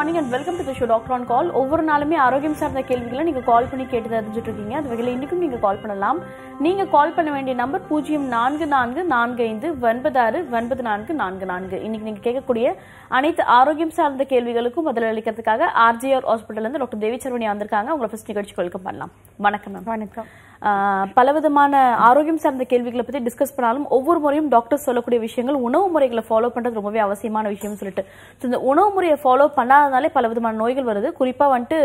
Morning and welcome to the show doctor on call ஒவ்வொரு நாளுமே ஆரோக்கியம் சார்ந்த கேள்விகளை நீங்க கால் பண்ணி கேட்டு தெரிஞ்சுட்டு இருக்கீங்க அது வகையில் இன்னைக்கும் நீங்க கால் பண்ணலாம். நீங்க கால் பண்ண வேண்டிய நம்பர் பூஜ்ஜியம் நான்கு நான்கு நான்கு ஐந்து ஒன்பது ஆறு ஒன்பது நான்கு நான்கு நான்கு. இன்னைக்கு நீங்க கேட்கக்கூடிய அனைத்து ஆரோக்கியம் சார்ந்த கேள்விகளுக்கும் பதில் அளிக்கிறதுக்காக ஆர்ஜிஆர் ஹாஸ்பிட்டல்ல இருந்து டாக்டர் தேவி சரவணி வந்திருக்காங்க. உங்களை ஃபர்ஸ்ட் நிகழ்ச்சி வெல்கம் பண்ணலாம். வணக்கம் மேம் வணக்கம். பலவிதமான ஆரோக்கியம் சார்ந்த கேள்விகளை பத்தி டிஸ்கஸ் பண்ணாலும் ஒவ்வொரு முறையும் டாக்டர் சொல்லக்கூடிய விஷயங்கள் உணவு முறைகளை ஃபாலோ பண்றது ரொம்பவே அவசியமான விஷயம்னு சொல்லிட்டு. இந்த உணவு முறையை ஃபாலோ பல விதமான நோய்கள் வருது. குறிப்பாக வந்துட்டு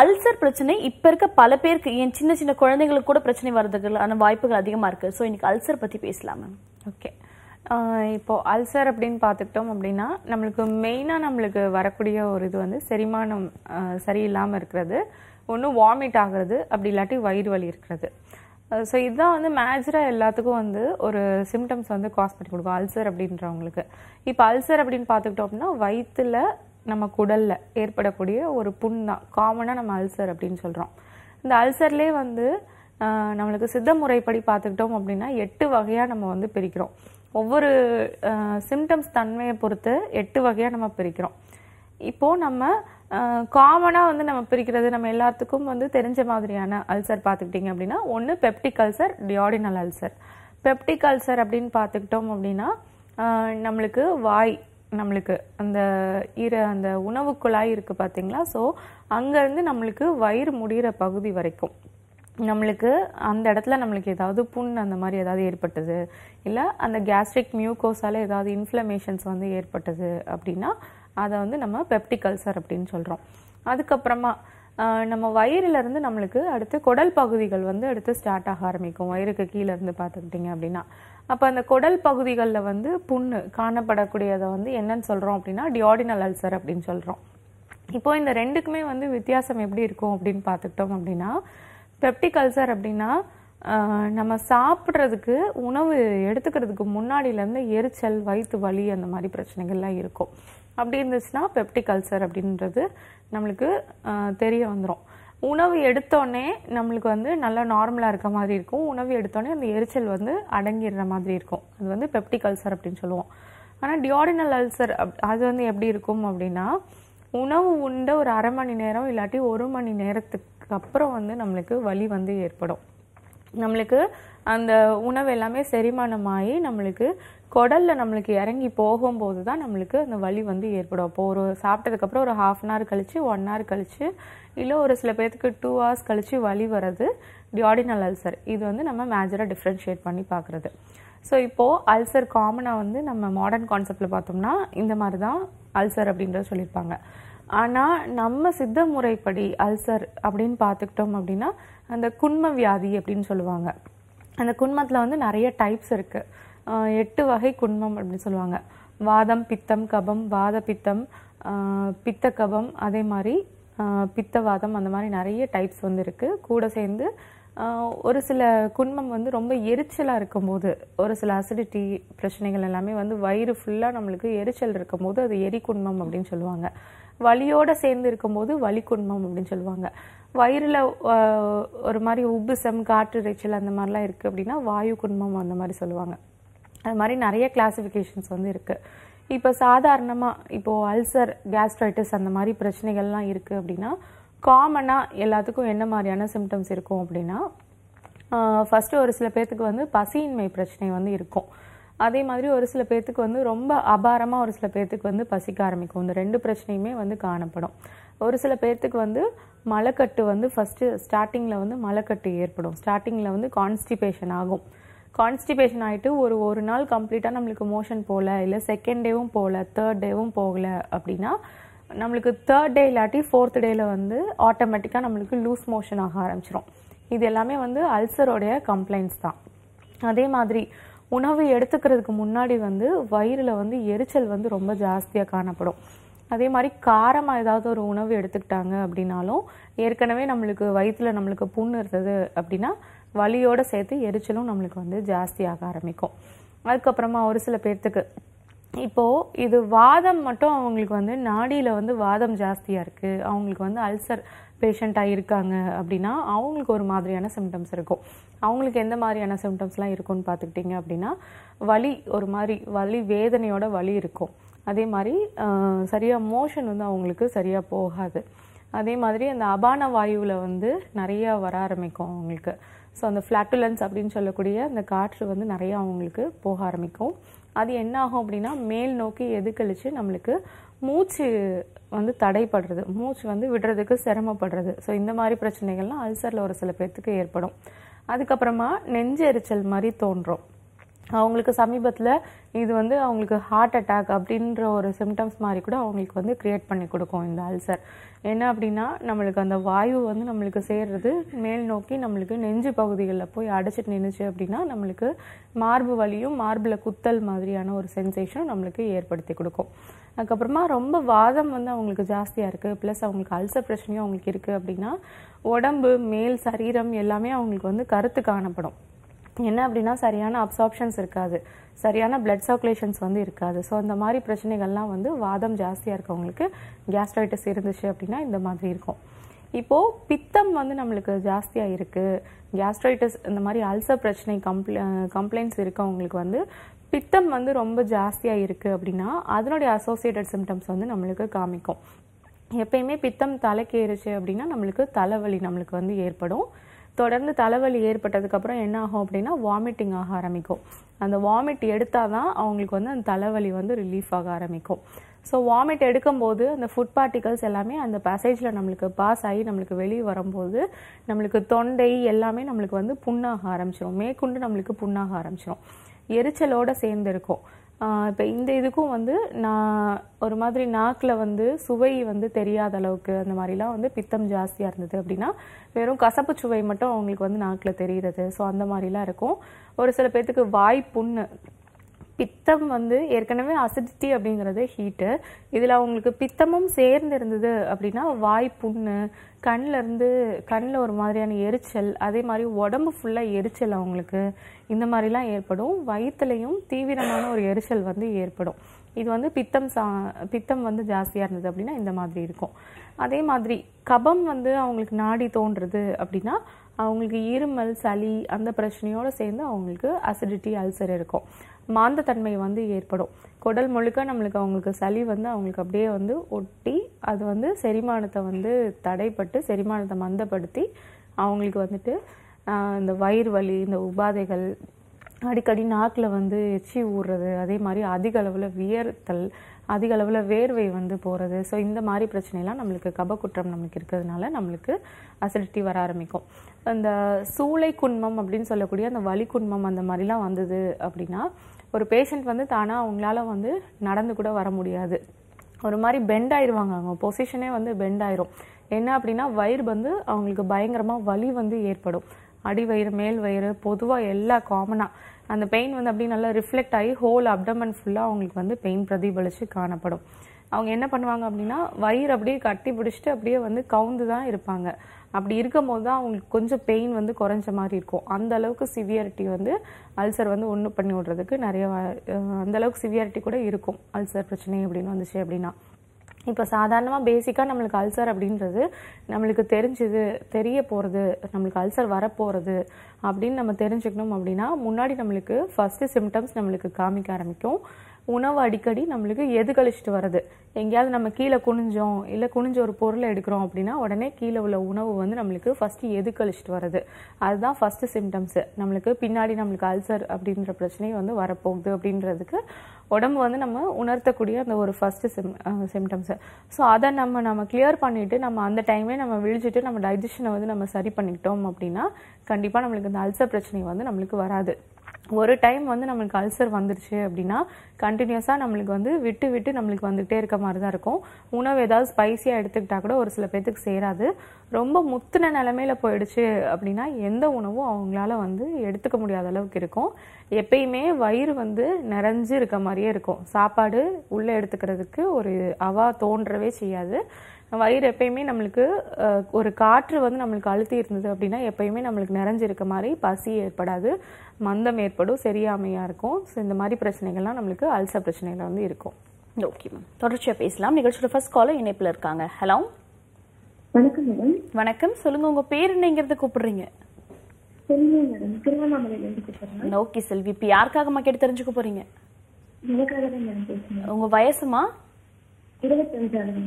அல்சர் பிரச்சனை. இப்போ இருக்க பல பேருக்கு என் சின்ன சின்ன குழந்தைங்களுக்கு கூட பிரச்சனை வர்றதுக்கான வாய்ப்புகள் அதிகமாக இருக்குது ஸோ இன்னைக்கு அல்சர் பற்றி பேசலாம் மேம் ஓகே இப்போ அல்சர் அப்படின்னு பார்த்துக்கிட்டோம் அப்படின்னா நம்மளுக்கு மெயினாக நம்மளுக்கு வரக்கூடிய ஒரு இது வந்து செரிமானம் சரியில்லாமல் இருக்கிறது. ஒன்று வாமிட் ஆகிறது அப்படி இல்லாட்டி வயிறு வலி இருக்கிறது. ஸோ இதுதான் வந்து மேஜராக எல்லாத்துக்கும் வந்து ஒரு சிம்டம்ஸ் வந்து காஸ் பண்ணி கொடுக்கும். அல்சர் அப்படின்றவங்களுக்கு. இப்போ அல்சர் அப்படின்னு பார்த்துக்கிட்டோம் அப்படின்னா வயிற்றுல நம்ம குடலில் ஏற்படக்கூடிய ஒரு புண் தான் காமனாக நம்ம அல்சர் அப்படின்னு சொல்கிறோம் இந்த அல்சர்லேயே வந்து நம்மளுக்கு சித்த முறைப்படி பார்த்துக்கிட்டோம் அப்படின்னா எட்டு வகையாக நம்ம வந்து பிரிக்கிறோம். ஒவ்வொரு சிம்டம்ஸ் தன்மையை பொறுத்து எட்டு வகையாக நம்ம பிரிக்கிறோம். இப்போது நம்ம காமனாக வந்து நம்ம பிரிக்கிறது நம்ம எல்லாத்துக்கும் வந்து தெரிஞ்ச மாதிரியான அல்சர் பார்த்துக்கிட்டிங்க அப்படின்னா ஒன்று peptic ulcer duodenal ulcer peptic ulcer அப்படின்னு பார்த்துக்கிட்டோம் அப்படின்னா நம்மளுக்கு வாய் நம்மளுக்கு அந்த ஈர அந்த உணவு குழாய் இருக்குது பார்த்தீங்களா ஸோ அங்கேருந்து நம்மளுக்கு வயிறு முடிகிற பகுதி வரைக்கும் நம்மளுக்கு அந்த இடத்துல நம்மளுக்கு ஏதாவது புண் அந்த மாதிரி ஏதாவது ஏற்பட்டது இல்லை அந்த கேஸ்ட்ரிக் மியூகோஸால் ஏதாவது இன்ஃப்ளமேஷன்ஸ் வந்து ஏற்பட்டது அப்படின்னா அதை வந்து நம்ம பெப்டிக் அல்சர் அப்படின்னு சொல்கிறோம் அதுக்கப்புறமா நம்ம வயிறுல இருந்து நம்மளுக்கு அடுத்து குடல் பகுதிகள் வந்து அடுத்து ஸ்டார்ட் ஆக ஆரம்பிக்கும். வயிறுக்கு கீழே இருந்து பார்த்துக்கிட்டிங்க அப்படின்னா. அப்போ அந்த குடல் பகுதிகளில் வந்து புண்ணு காணப்படக்கூடியதை வந்து என்னன்னு சொல்கிறோம் அப்படின்னா டியாடினல் அல்சர் அப்படின்னு சொல்கிறோம் இப்போ இந்த ரெண்டுக்குமே வந்து வித்தியாசம் எப்படி இருக்கும் அப்படின்னு பார்த்துக்கிட்டோம் அப்படின்னா பெப்டிக் அல்சர் அப்படின்னா நம்ம சாப்பிட்றதுக்கு உணவு எடுத்துக்கிறதுக்கு முன்னாடியிலேருந்து எரிச்சல் வயிற்று வலி அந்த மாதிரி பிரச்சனைகள்லாம் இருக்கும். அப்படி இருந்துச்சுன்னா பெப்டிக் அல்சர் அப்படின்றது நம்மளுக்கு தெரிய வந்துடும் உணவு எடுத்தோடனே நம்மளுக்கு வந்து நல்லா நார்மலாக இருக்க மாதிரி இருக்கும். உணவு எடுத்தோடனே அந்த எரிச்சல் வந்து அடங்கிடுற மாதிரி இருக்கும். அது வந்து பெப்டிக் அல்சர் அப்படின்னு சொல்லுவோம். ஆனால் டியோடினல் அல்சர் அப் அது வந்து எப்படி இருக்கும் அப்படின்னா உணவு உண்ட ஒரு அரை மணி நேரம் இல்லாட்டி ஒரு மணி நேரத்துக்கு அப்புறம் வந்து நம்மளுக்கு வலி வந்து ஏற்படும். நம்மளுக்கு அந்த உணவு எல்லாமே செரிமானமாகி நம்மளுக்கு குடலில் நம்மளுக்கு இறங்கி போகும்போது தான் நம்மளுக்கு அந்த வலி வந்து ஏற்படும். அப்போ ஒரு சாப்பிட்டதுக்கப்புறம் ஒரு ஹாஃப் அன் ஹவர் கழித்து ஒன் ஹவர் கழித்து இல்லை ஒரு சில பேர்த்துக்கு டூ ஹவர்ஸ் கழித்து வலி வர்றது டியாடினல் அல்சர் இது வந்து நம்ம மேஜராக டிஃப்ரென்ஷியேட் பண்ணி பார்க்குறது ஸோ இப்போது அல்சர் காமனாக வந்து நம்ம மாடர்ன் கான்செப்டில் பார்த்தோம்னா இந்த மாதிரி தான் அல்சர் அப்படின்றத சொல்லியிருப்பாங்க. ஆனால் நம்ம சித்த முறைப்படி அல்சர் அப்படின்னு பார்த்துக்கிட்டோம் அப்படின்னா அந்த குண்ம வியாதி அப்படின்னு சொல்லுவாங்க. அந்த குன்மத்தில் வந்து நிறைய டைப்ஸ் இருக்குது எட்டு வகை குண்மம் அப்படின்னு சொல்லுவாங்க. வாதம் பித்தம் கபம் வாத பித்தம் பித்த கபம் அதே மாதிரி பித்த பித்தவாதம் அந்த மாதிரி நிறைய டைப்ஸ் வந்து இருக்குது கூட சேர்ந்து ஒரு சில குன்மம் வந்து ரொம்ப எரிச்சலாக இருக்கும்போது ஒரு சில அசிடிட்டி பிரச்சனைகள் எல்லாமே வந்து வயிறு ஃபுல்லாக நம்மளுக்கு எரிச்சல் இருக்கும்போது அது எரி குண்மம் அப்படின்னு சொல்லுவாங்க. வலியோட சேர்ந்து இருக்கும்போது வலி குண்மம் அப்படின்னு சொல்லுவாங்க. வயிறில் ஒரு மாதிரி உப்புசம் காற்று இறைச்சல் அந்த மாதிரிலாம் இருக்குது அப்படின்னா வாயு குண்மம் அந்த மாதிரி சொல்லுவாங்க. அது மாதிரி நிறைய கிளாசிஃபிகேஷன்ஸ் வந்து இருக்குது இப்போ சாதாரணமாக இப்போ அல்சர் கேஸ்ட்ரைட்டிஸ் அந்த மாதிரி பிரச்சனைகள்லாம் இருக்குது அப்படின்னா காமனாக எல்லாத்துக்கும் என்ன மாதிரியான சிம்டம்ஸ் இருக்கும் அப்படின்னா ஃபஸ்ட்டு ஒரு சில பேர்த்துக்கு வந்து பசியின்மை பிரச்சனை வந்து இருக்கும். அதே மாதிரி ஒரு சில பேர்த்துக்கு வந்து ரொம்ப அபாரமாக ஒரு சில பேர்த்துக்கு வந்து பசிக்க ஆரம்பிக்கும். இந்த ரெண்டு பிரச்சனையுமே வந்து காணப்படும். ஒரு சில பேர்த்துக்கு வந்து மலைக்கட்டு வந்து ஃபஸ்ட்டு ஸ்டார்டிங்கில் வந்து மலைக்கட்டு ஏற்படும். ஸ்டார்டிங்கில் வந்து கான்ஸ்டிபேஷன் ஆகும். கான்ஸ்டிபேஷன் ஆகிட்டு ஒரு ஒரு நாள் கம்ப்ளீட்டாக நம்மளுக்கு மோஷன் போகல இல்லை செகண்ட் டேவும் போகல தேர்ட் டேவும் போகல அப்படின்னா நம்மளுக்கு தேர்ட் டே இல்லாட்டி ஃபோர்த் டேயில் வந்து ஆட்டோமேட்டிக்காக நம்மளுக்கு லூஸ் மோஷன் ஆக ஆரம்பிச்சிடும் இது எல்லாமே வந்து அல்சரோடைய கம்ப்ளைண்ட்ஸ் தான். அதே மாதிரி உணவு எடுத்துக்கிறதுக்கு முன்னாடி வந்து வயிறில் வந்து எரிச்சல் வந்து ரொம்ப ஜாஸ்தியாக காணப்படும். அதே மாதிரி காரமாக ஏதாவது ஒரு உணவு எடுத்துக்கிட்டாங்க அப்படின்னாலும் ஏற்கனவே நம்மளுக்கு வயிற்றில் நம்மளுக்கு புண் இருந்தது அப்படின்னா வலியோடு சேர்த்து எரிச்சலும் நம்மளுக்கு வந்து ஜாஸ்தியாக ஆரம்பிக்கும். அதுக்கப்புறமா ஒரு சில பேர்த்துக்கு. இப்போது இது வாதம் மட்டும் அவங்களுக்கு வந்து நாடியில் வந்து வாதம் ஜாஸ்தியாக இருக்குது அவங்களுக்கு வந்து அல்சர் பேஷண்ட்டாக இருக்காங்க அப்படின்னா அவங்களுக்கு ஒரு மாதிரியான சிம்டம்ஸ் இருக்கும். அவங்களுக்கு எந்த மாதிரியான சிம்டம்ஸ்லாம் இருக்கும்னு பார்த்துக்கிட்டிங்க அப்படின்னா வலி ஒரு மாதிரி வலி வேதனையோட வலி இருக்கும். அதே மாதிரி சரியாக மோஷன் வந்து அவங்களுக்கு சரியாக போகாது. அதே மாதிரி அந்த அபான வாயுவில் வந்து நிறையா வர ஆரம்பிக்கும் அவங்களுக்கு. ஸோ அந்த ஃப்ளாட்டுலன்ஸ் அப்படின்னு சொல்லக்கூடிய அந்த காற்று வந்து நிறையா அவங்களுக்கு போக ஆரம்பிக்கும். அது என்ன ஆகும் அப்படின்னா மேல் நோக்கி எதுக்கழிச்சு நம்மளுக்கு மூச்சு வந்து தடைப்படுறது மூச்சு வந்து விடுறதுக்கு சிரமப்படுறது. ஸோ இந்த மாதிரி பிரச்சனைகள்லாம் அல்சரில் ஒரு சில பேர்த்துக்கு ஏற்படும். அதுக்கப்புறமா நெஞ்சு எரிச்சல் மாதிரி தோன்றும். அவங்களுக்கு சமீபத்தில் இது வந்து அவங்களுக்கு ஹார்ட் அட்டாக் அப்படின்ற ஒரு சிம்டம்ஸ் மாதிரி கூட அவங்களுக்கு வந்து க்ரியேட் பண்ணி கொடுக்கும் இந்த அல்சர் என்ன அப்படின்னா நம்மளுக்கு அந்த வாயு வந்து நம்மளுக்கு சேர்றது மேல் நோக்கி நம்மளுக்கு நெஞ்சு பகுதிகளில் போய் அடைச்சிட்டு நின்றுச்சு அப்படின்னா நம்மளுக்கு மார்பு வலியும் மார்பில் குத்தல் மாதிரியான ஒரு சென்சேஷன் நம்மளுக்கு ஏற்படுத்தி கொடுக்கும். அதுக்கப்புறமா ரொம்ப வாதம் வந்து அவங்களுக்கு ஜாஸ்தியாக இருக்குது ப்ளஸ் அவங்களுக்கு அல்சர் பிரச்சனையும் அவங்களுக்கு இருக்குது அப்படின்னா உடம்பு மேல் சரீரம் எல்லாமே அவங்களுக்கு வந்து கருத்து காணப்படும். என்ன அப்படின்னா சரியான அப்சார்ப்ஷன்ஸ் இருக்காது. சரியான பிளட் சர்க்குலேஷன்ஸ் வந்து இருக்காது. ஸோ அந்த மாதிரி பிரச்சனைகள்லாம் வந்து வாதம் ஜாஸ்தியாக இருக்கவங்களுக்கு கேஸ்ட்ரைட்டிஸ் இருந்துச்சு அப்படின்னா இந்த மாதிரி இருக்கும். இப்போது பித்தம் வந்து நம்மளுக்கு ஜாஸ்தியாக இருக்குது கேஸ்ட்ரைட்டிஸ் இந்த மாதிரி அல்சர் பிரச்சனை கம்ப்ள கம்ப்ளைண்ட்ஸ் இருக்கவங்களுக்கு வந்து பித்தம் வந்து ரொம்ப ஜாஸ்தியாக இருக்குது அப்படின்னா அதனுடைய அசோசியேட்டட் சிம்டம்ஸ் வந்து நம்மளுக்கு காமிக்கும். எப்பயுமே பித்தம் தலைக்கு ஏறுச்சு அப்படின்னா நம்மளுக்கு தலைவலி நம்மளுக்கு வந்து ஏற்படும். தொடர்ந்து தலைவலி ஏற்பட்டதுக்கப்புறம் என்ன ஆகும் அப்படின்னா வாமிட்டிங் ஆக ஆரம்பிக்கும். அந்த வாமிட் எடுத்தால் தான் அவங்களுக்கு வந்து அந்த தலைவலி வந்து ரிலீஃப் ஆக ஆரம்பிக்கும். ஸோ வாமிட் எடுக்கும்போது அந்த ஃபுட் பார்ட்டிகல்ஸ் எல்லாமே அந்த பேசேஜில் நம்மளுக்கு பாஸ் ஆகி நம்மளுக்கு வெளியே வரும்போது நம்மளுக்கு தொண்டை எல்லாமே நம்மளுக்கு வந்து புண்ணாக ஆரம்பிச்சிடும் மேற்கொண்டு நம்மளுக்கு புண்ணாக ஆரம்பிச்சிடும் எரிச்சலோட சேர்ந்து இருக்கும். இப்போ இந்த இதுக்கும் வந்து நான் ஒரு மாதிரி நாக்கில் வந்து சுவை வந்து தெரியாத அளவுக்கு அந்த மாதிரிலாம் வந்து பித்தம் ஜாஸ்தியாக இருந்தது அப்படின்னா வெறும் கசப்பு சுவை மட்டும் அவங்களுக்கு வந்து நாக்கில் தெரிகிறது ஸோ அந்த மாதிரிலாம் இருக்கும். ஒரு சில பேர்த்துக்கு வாய் புண்ணு பித்தம் வந்து ஏற்கனவே அசிடிட்டி அப்படிங்கிறது ஹீட்டு இதில் அவங்களுக்கு பித்தமும் சேர்ந்து இருந்தது அப்படின்னா வாய் புண்ணு கண்ணில் இருந்து கண்ணில் ஒரு மாதிரியான எரிச்சல் அதே மாதிரி உடம்பு ஃபுல்லாக எரிச்சல் அவங்களுக்கு. இந்த மாதிரிலாம் ஏற்படும். வயிற்றுலையும் தீவிரமான ஒரு எரிச்சல் வந்து ஏற்படும். இது வந்து பித்தம் சா பித்தம் வந்து ஜாஸ்தியாக இருந்தது அப்படின்னா இந்த மாதிரி இருக்கும். அதே மாதிரி கபம் வந்து அவங்களுக்கு நாடி தோன்றுறது அப்படின்னா அவங்களுக்கு இருமல் சளி அந்த பிரச்சனையோடு சேர்ந்து அவங்களுக்கு அசிடிட்டி அல்சர் இருக்கும். மாந்தத்தன்மை வந்து ஏற்படும். குடல் முழுக்க நம்மளுக்கு அவங்களுக்கு சளி வந்து அவங்களுக்கு அப்படியே வந்து ஒட்டி அது வந்து செரிமானத்தை வந்து தடைப்பட்டு செரிமானத்தை மந்தப்படுத்தி அவங்களுக்கு வந்துட்டு இந்த வயிறு வலி இந்த உபாதைகள் அடிக்கடி நாக்கில் வந்து எச்சி ஊறுறது அதே மாதிரி அதிக அளவில் வியர்த்தல் அதிக அளவில் வேர்வை வந்து போகிறது ஸோ இந்த மாதிரி பிரச்சனைலாம் நம்மளுக்கு கபக்குற்றம் நம்மளுக்கு இருக்கிறதுனால நம்மளுக்கு அசிடிட்டி வர ஆரம்பிக்கும். அந்த சூளை குன்மம் அப்படின்னு சொல்லக்கூடிய அந்த வலி குன்மம் அந்த மாதிரிலாம் வந்தது அப்படின்னா ஒரு பேஷண்ட் வந்து தானாக அவங்களால வந்து நடந்து கூட வர முடியாது. ஒரு மாதிரி பெண்ட் ஆயிடுவாங்க அவங்க. பொசிஷனே வந்து பெண்ட் ஆயிரும். என்ன அப்படின்னா வயிறு வந்து அவங்களுக்கு பயங்கரமாக வலி வந்து ஏற்படும். அடி வயிறு மேல் வயிறு பொதுவாக எல்லா காமனாக அந்த பெயின் வந்து அப்படியே நல்லா ரிஃப்ளெக்ட் ஆகி ஹோல் அப்டமன் ஃபுல்லாக அவங்களுக்கு வந்து பெயின் பிரதிபலித்து காணப்படும். அவங்க என்ன பண்ணுவாங்க அப்படின்னா வயிறு அப்படியே கட்டி பிடிச்சிட்டு அப்படியே வந்து கவுந்து தான் இருப்பாங்க. அப்படி இருக்கும்போது தான் அவங்களுக்கு கொஞ்சம் பெயின் வந்து குறைஞ்ச மாதிரி இருக்கும். அந்த அளவுக்கு சிவியாரிட்டி வந்து அல்சர் வந்து ஒன்று பண்ணி விடுறதுக்கு நிறைய அந்த அளவுக்கு சிவியாரிட்டி கூட இருக்கும். அல்சர் பிரச்சனை அப்படின்னு வந்துச்சு அப்படின்னா. இப்போ சாதாரணமாக பேசிக்காக நம்மளுக்கு அல்சர் அப்படின்றது நம்மளுக்கு தெரிஞ்சது தெரிய போகிறது நம்மளுக்கு அல்சர் வரப்போகிறது அப்படின்னு நம்ம தெரிஞ்சுக்கணும் அப்படின்னா முன்னாடி நம்மளுக்கு ஃபஸ்ட்டு சிம்டம்ஸ் நம்மளுக்கு காமிக்க ஆரம்பிக்கும். உணவு அடிக்கடி நம்மளுக்கு எது கழிச்சிட்டு வருது எங்கேயாவது நம்ம கீழே குனிஞ்சோம் இல்லை குனிஞ்ச ஒரு பொருளை எடுக்கிறோம் அப்படின்னா உடனே கீழே உள்ள உணவு வந்து நம்மளுக்கு ஃபஸ்ட்டு எது கழிச்சிட்டு வருது அதுதான் ஃபஸ்ட்டு சிம்டம்ஸு நம்மளுக்கு பின்னாடி நம்மளுக்கு அல்சர் அப்படின்ற பிரச்சனை வந்து வரப்போகுது அப்படின்றதுக்கு உடம்பு வந்து நம்ம உணர்த்தக்கூடிய அந்த ஒரு ஃபஸ்ட்டு சிம் சிம்டம்ஸு ஸோ அதை நம்ம நம்ம கிளியர் பண்ணிவிட்டு நம்ம அந்த டைமே நம்ம விழிச்சிட்டு நம்ம டைஜஷனை வந்து நம்ம சரி பண்ணிக்கிட்டோம் அப்படின்னா கண்டிப்பாக நம்மளுக்கு இந்த அல்சர் பிரச்சனை வந்து நம்மளுக்கு வராது. ஒரு டைம் வந்து நம்மளுக்கு அல்சர் வந்துருச்சு அப்படின்னா கண்டினியூஸாக நம்மளுக்கு வந்து விட்டு விட்டு நம்மளுக்கு வந்துகிட்டே இருக்க மாதிரி தான் இருக்கும். உணவு ஏதாவது ஸ்பைசியாக எடுத்துக்கிட்டா கூட ஒரு சில பேர்த்துக்கு சேராது. ரொம்ப முத்தின நிலமையில போயிடுச்சு அப்படின்னா எந்த உணவும் அவங்களால வந்து எடுத்துக்க முடியாத அளவுக்கு இருக்கும். எப்பயுமே வயிறு வந்து நிறைஞ்சு இருக்க மாதிரியே இருக்கும். சாப்பாடு உள்ளே எடுத்துக்கிறதுக்கு ஒரு அவா தோன்றவே செய்யாது. வயிறு எப்பயுமே நம்மளுக்கு ஒரு காற்று வந்து நம்மளுக்கு அழுத்தி இருந்தது அப்படின்னா எப்பயுமே நம்மளுக்கு நிறைஞ்சிருக்க மாதிரி பசி ஏற்படாது மந்தம் ஏற்படும் சரியாமையாக இருக்கும். ஸோ இந்த மாதிரி பிரச்சனைகள்லாம் நம்மளுக்கு அல்சர் பிரச்சனைகள் வந்து இருக்கும். ஓகே மேம் தொடர்ச்சியா பேசலாம். நிகழ்ச்சியோட ஃபர்ஸ்ட் காலர் இணைப்புல இருக்காங்க. ஹலோ வணக்கம் மேடம் வணக்கம். சொல்லுங்க உங்க பேர் என்னங்கிறத கூப்பிடுறீங்க? ஓகே செல்வி. இப்போ யாருக்காகமா கேட்டு தெரிஞ்சுக்க போறீங்க? உங்க வயசுமா? இருபத்தஞ்சாவது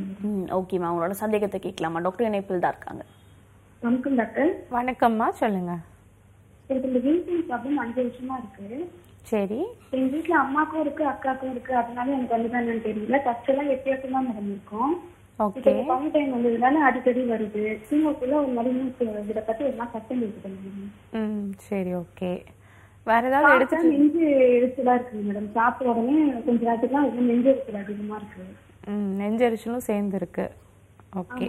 ஓகேம்மா உங்களோட சந்தேகத்தை கேட்கலாமா? டாக்டர் இணைப்பில் தான் இருக்காங்க. வணக்கம் டாக்டர் வணக்கம்மா சொல்லுங்க. எனக்கு இந்த வீட்டிங் ப்ராப்ளம் அஞ்சு வருஷமா இருக்கு. சரி. எங்க வீட்டுல அம்மாக்கும் இருக்கு அக்காக்கும் இருக்கு. அதனால எனக்கு வந்து என்னன்னு தெரியல. ஃபர்ஸ்ட் எல்லாம் எட்டு தான் இப்போ ஓகே பவுன் டைம் வந்ததுனால அடிக்கடி வருது. தூங்கக்குள்ள ஒரு மாதிரி மூச்சு இதை பத்தி சத்தம் இருக்குது மேடம் ம் சரி ஓகே வேற ஏதாவது எடுத்து நெஞ்சு எரிச்சலா இருக்குங்க மேடம் சாப்பிட்ட உடனே கொஞ்ச நேரத்துக்குலாம் நெஞ்சு எரிச்சல் அதிகமா இருக்கு. நெஞ்சரிச்சலும் சேர்ந்து இருக்கு ஓகே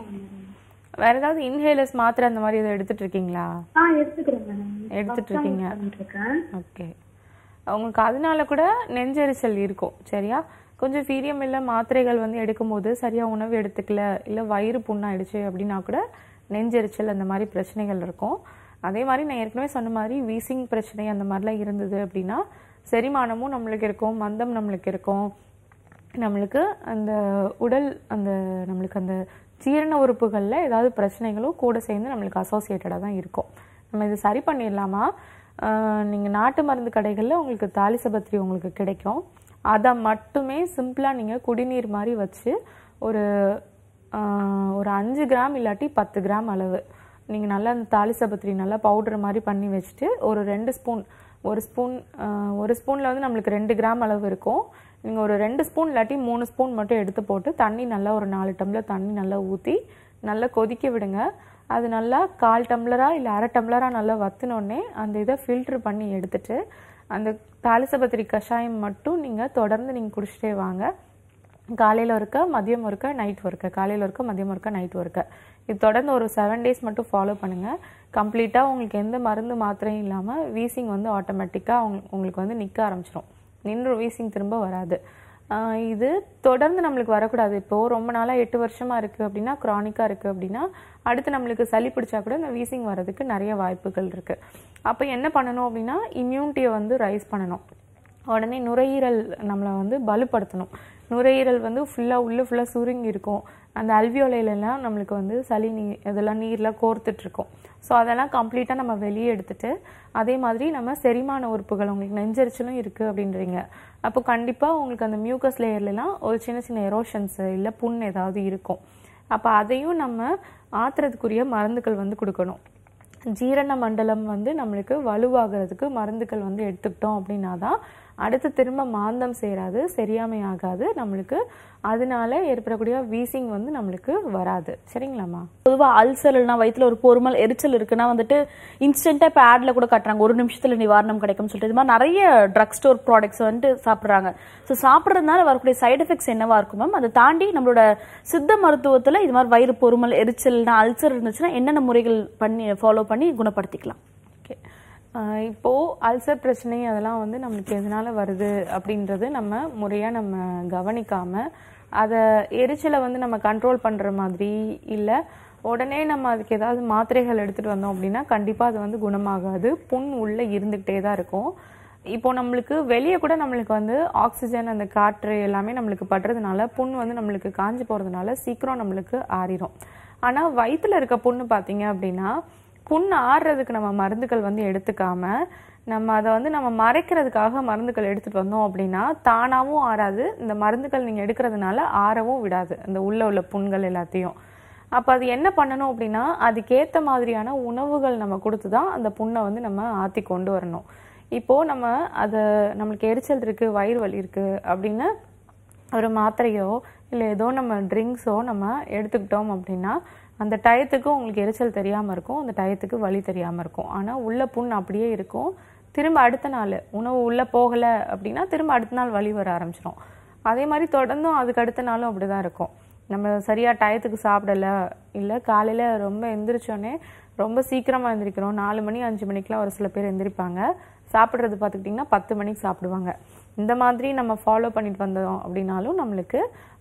வேற ஏதாவது இன்ஹேலர்ஸ் மாத்திரை அந்த மாதிரி எதாவது எடுத்துட்டு இருக்கீங்களா எடுத்துட்டு இருக்கீங்க ஓகே உங்களுக்கு அதனால கூட நெஞ்செரிச்சல் இருக்கும் சரியா? கொஞ்சம் வீரியம் இல்லை மாத்திரைகள் வந்து எடுக்கும்போது சரியா உணவு எடுத்துக்கல இல்லை வயிறு புண்ணாயிடுச்சு அப்படின்னா கூட நெஞ்செரிச்சல் அந்த மாதிரி பிரச்சனைகள் இருக்கும். அதே மாதிரி நான் ஏற்கனவே சொன்ன மாதிரி வீசிங் பிரச்சனை அந்த மாதிரிலாம் இருந்தது அப்படின்னா செரிமானமும் நம்மளுக்கு இருக்கும் மந்தம் நம்மளுக்கு இருக்கும். நம்மளுக்கு அந்த உடல் அந்த நம்மளுக்கு அந்த ஜீரண உறுப்புகளில் ஏதாவது பிரச்சனைகளும் கூட சேர்ந்து நம்மளுக்கு அசோசியேட்டடாக தான் இருக்கும். நம்ம இது சரி பண்ணிடலாமா? நீங்கள் நாட்டு மருந்து கடைகளில் உங்களுக்கு தாலிசபத்திரி உங்களுக்கு கிடைக்கும். அதை மட்டுமே சிம்பிளாக நீங்கள் குடிநீர் மாதிரி வச்சு ஒரு ஒரு அஞ்சு கிராம் இல்லாட்டி பத்து கிராம் அளவு. நீங்கள் நல்லா அந்த தாலிசபத்திரி நல்லா பவுடர் மாதிரி பண்ணி வச்சுட்டு ஒரு ரெண்டு ஸ்பூன் ஒரு ஸ்பூன் ஒரு ஸ்பூனில் வந்து நம்மளுக்கு ரெண்டு கிராம் அளவு இருக்கும். நீங்கள் ஒரு ரெண்டு ஸ்பூன் இல்லாட்டி மூணு ஸ்பூன் மட்டும் எடுத்து போட்டு தண்ணி நல்லா ஒரு நாலு டம்ளர் தண்ணி நல்லா ஊற்றி நல்லா கொதிக்க விடுங்க. அது நல்லா கால் டம்ளராக இல்லை அரை டம்ளராக நல்லா வத்தினோடனே அந்த இதை ஃபில்ட்ரு பண்ணி எடுத்துட்டு அந்த தாலிசபத்திரி கஷாயம் மட்டும் நீங்கள் தொடர்ந்து நீங்கள் குடிச்சிட்டே வாங்க. காலையில் ஒருக்க மதியம் ஒருக்க நைட் ஒருக்க. காலையில் ஒருக்க மதியம் ஒருக்க நைட் ஒருக்க. இது தொடர்ந்து ஒரு செவன் டேஸ் மட்டும் ஃபாலோ பண்ணுங்கள் கம்ப்ளீட்டாக உங்களுக்கு எந்த மருந்து மாத்திரையும் இல்லாமல் வீசிங் வந்து ஆட்டோமேட்டிக்காக உங்களுக்கு வந்து நிற்க ஆரம்பிச்சிடும் நின்று வீசிங் திரும்ப வராது. இது தொடர்ந்து நம்மளுக்கு வரக்கூடாது. இப்போது ரொம்ப நாளாக எட்டு வருஷமாக இருக்குது அப்படின்னா க்ரானிக்காக இருக்குது அப்படின்னா அடுத்து நம்மளுக்கு சளி பிடிச்சா கூட இந்த வீசிங் வர்றதுக்கு நிறைய வாய்ப்புகள் இருக்குது அப்போ என்ன பண்ணணும் அப்படின்னா இம்யூனிட்டியை வந்து ரைஸ் பண்ணணும். உடனே நுரையீரல் நம்மளை வந்து பலுப்படுத்தணும். நுரையீரல் வந்து ஃபுல்லாக உள்ளே ஃபுல்லாக சுருங்கி இருக்கும் அந்த அல்வியோலையிலலாம் நம்மளுக்கு வந்து சளி நீ இதெல்லாம் நீர்லாம் கோர்த்துட்ருக்கும். ஸோ அதெல்லாம் கம்ப்ளீட்டாக நம்ம வெளியே எடுத்துட்டு அதே மாதிரி நம்ம செரிமான உறுப்புகள் உங்களுக்கு நெஞ்சரிச்சலும் இருக்குது அப்படின்றீங்க. அப்போ கண்டிப்பாக உங்களுக்கு அந்த மியூக்கஸ் லேயர்லலாம் ஒரு சின்ன சின்ன எரோஷன்ஸ் இல்லை புண் ஏதாவது இருக்கும். அப்போ அதையும் நம்ம ஆத்துறதுக்குரிய மருந்துகள் வந்து கொடுக்கணும். ஜீரண மண்டலம் வந்து நம்மளுக்கு வலுவாகிறதுக்கு மருந்துகள் வந்து எடுத்துக்கிட்டோம் அப்படின்னா தான் அடுத்து திரும்ப மாந்தம் சேராது சரியாமை ஆகாது நம்மளுக்கு அதனால ஏற்படக்கூடிய வீசிங் வந்து நம்மளுக்கு வராது. சரிங்களாம்மா? பொதுவாக அல்சர் இல்லைனா வயித்துல ஒரு பொறுமல் எரிச்சல் இருக்குன்னா வந்துட்டு இன்ஸ்டன்ட்டா இப்போ ஆட்ல கூட கட்டுறாங்க. ஒரு நிமிஷத்துல நிவாரணம் கிடைக்கும்னு சொல்லிட்டு. இது மாதிரி நிறைய ட்ரக் ஸ்டோர் ப்ராடக்ட்ஸ் வந்துட்டு சாப்பிட்றாங்க. ஸோ சாப்பிட்றதுனால வரக்கூடிய சைடு எஃபெக்ட்ஸ் என்னவா இருக்கும் மேம் அதை தாண்டி நம்மளோட சித்த மருத்துவத்தில் இது மாதிரி வயிறு பொறுமல் எரிச்சல்னா அல்சர் இருந்துச்சுன்னா என்னென்ன முறைகள் பண்ணி ஃபாலோ பண்ணி குணப்படுத்திக்கலாம். ஓகே இப்போது அல்சர் பிரச்சனை அதெல்லாம் வந்து நம்மளுக்கு எதனால் வருது அப்படின்றது நம்ம முறையாக நம்ம கவனிக்காமல் அதை எரிச்சலை வந்து நம்ம கண்ட்ரோல் பண்ணுற மாதிரி இல்லை உடனே நம்ம அதுக்கு ஏதாவது மாத்திரைகள் எடுத்துகிட்டு வந்தோம் அப்படின்னா கண்டிப்பாக அது வந்து குணமாகாது. புண் உள்ளே இருந்துக்கிட்டே தான் இருக்கும். இப்போ நம்மளுக்கு வெளியே கூட நம்மளுக்கு வந்து ஆக்சிஜன் அந்த காற்று எல்லாமே நம்மளுக்கு படுறதுனால புண் வந்து நம்மளுக்கு காஞ்சி போகிறதுனால சீக்கிரம் நம்மளுக்கு ஆறிடும் ஆனால் வயிற்றில் இருக்க புண்ணு பார்த்தீங்க அப்படின்னா புண் ஆறுறதுக்கு நம்ம மருந்துகள் வந்து எடுத்துக்காம நம்ம அதை வந்து நம்ம மறைக்கிறதுக்காக மருந்துகள் எடுத்துட்டு வந்தோம் அப்படின்னா தானாகவும் ஆறாது. இந்த மருந்துகள் நீங்கள் எடுக்கிறதுனால ஆறவும் விடாது. அந்த உள்ள உள்ள புண்கள் எல்லாத்தையும். அப்போ அது என்ன பண்ணணும் அப்படின்னா அதுக்கேற்ற மாதிரியான உணவுகள் நம்ம கொடுத்து தான் அந்த புண்ணை வந்து நம்ம ஆற்றி கொண்டு வரணும். இப்போது நம்ம அதை நம்மளுக்கு எரிச்சல் இருக்கு வயிறு வலி இருக்கு அப்படின்னு ஒரு மாத்திரையோ இல்லை ஏதோ நம்ம ட்ரிங்க்ஸோ நம்ம எடுத்துக்கிட்டோம் அப்படின்னா அந்த டயத்துக்கு உங்களுக்கு எரிச்சல் தெரியாமல் இருக்கும் அந்த டயத்துக்கு வலி தெரியாமல் இருக்கும். ஆனால் உள்ள புண் அப்படியே இருக்கும். திரும்ப அடுத்த நாள் உணவு உள்ளே போகலை அப்படின்னா திரும்ப அடுத்த நாள் வலி வர ஆரம்பிச்சிடும் அதே மாதிரி தொடர்ந்தும் அதுக்கு அடுத்த நாளும் அப்படி தான் இருக்கும். நம்ம சரியாக டயத்துக்கு சாப்பிடல இல்லை காலையில் ரொம்ப எந்திரிச்சோன்னே ரொம்ப சீக்கிரமாக எந்திரிக்கிறோம். நாலு மணி அஞ்சு மணிக்கெலாம் ஒரு சில பேர் எந்திரிப்பாங்க. சாப்பிட்றது பார்த்துக்கிட்டிங்கன்னா பத்து மணிக்கு சாப்பிடுவாங்க. இந்த மாதிரி நம்ம ஃபாலோ பண்ணிட்டு வந்தோம் அப்படின்னாலும் நம்மளுக்கு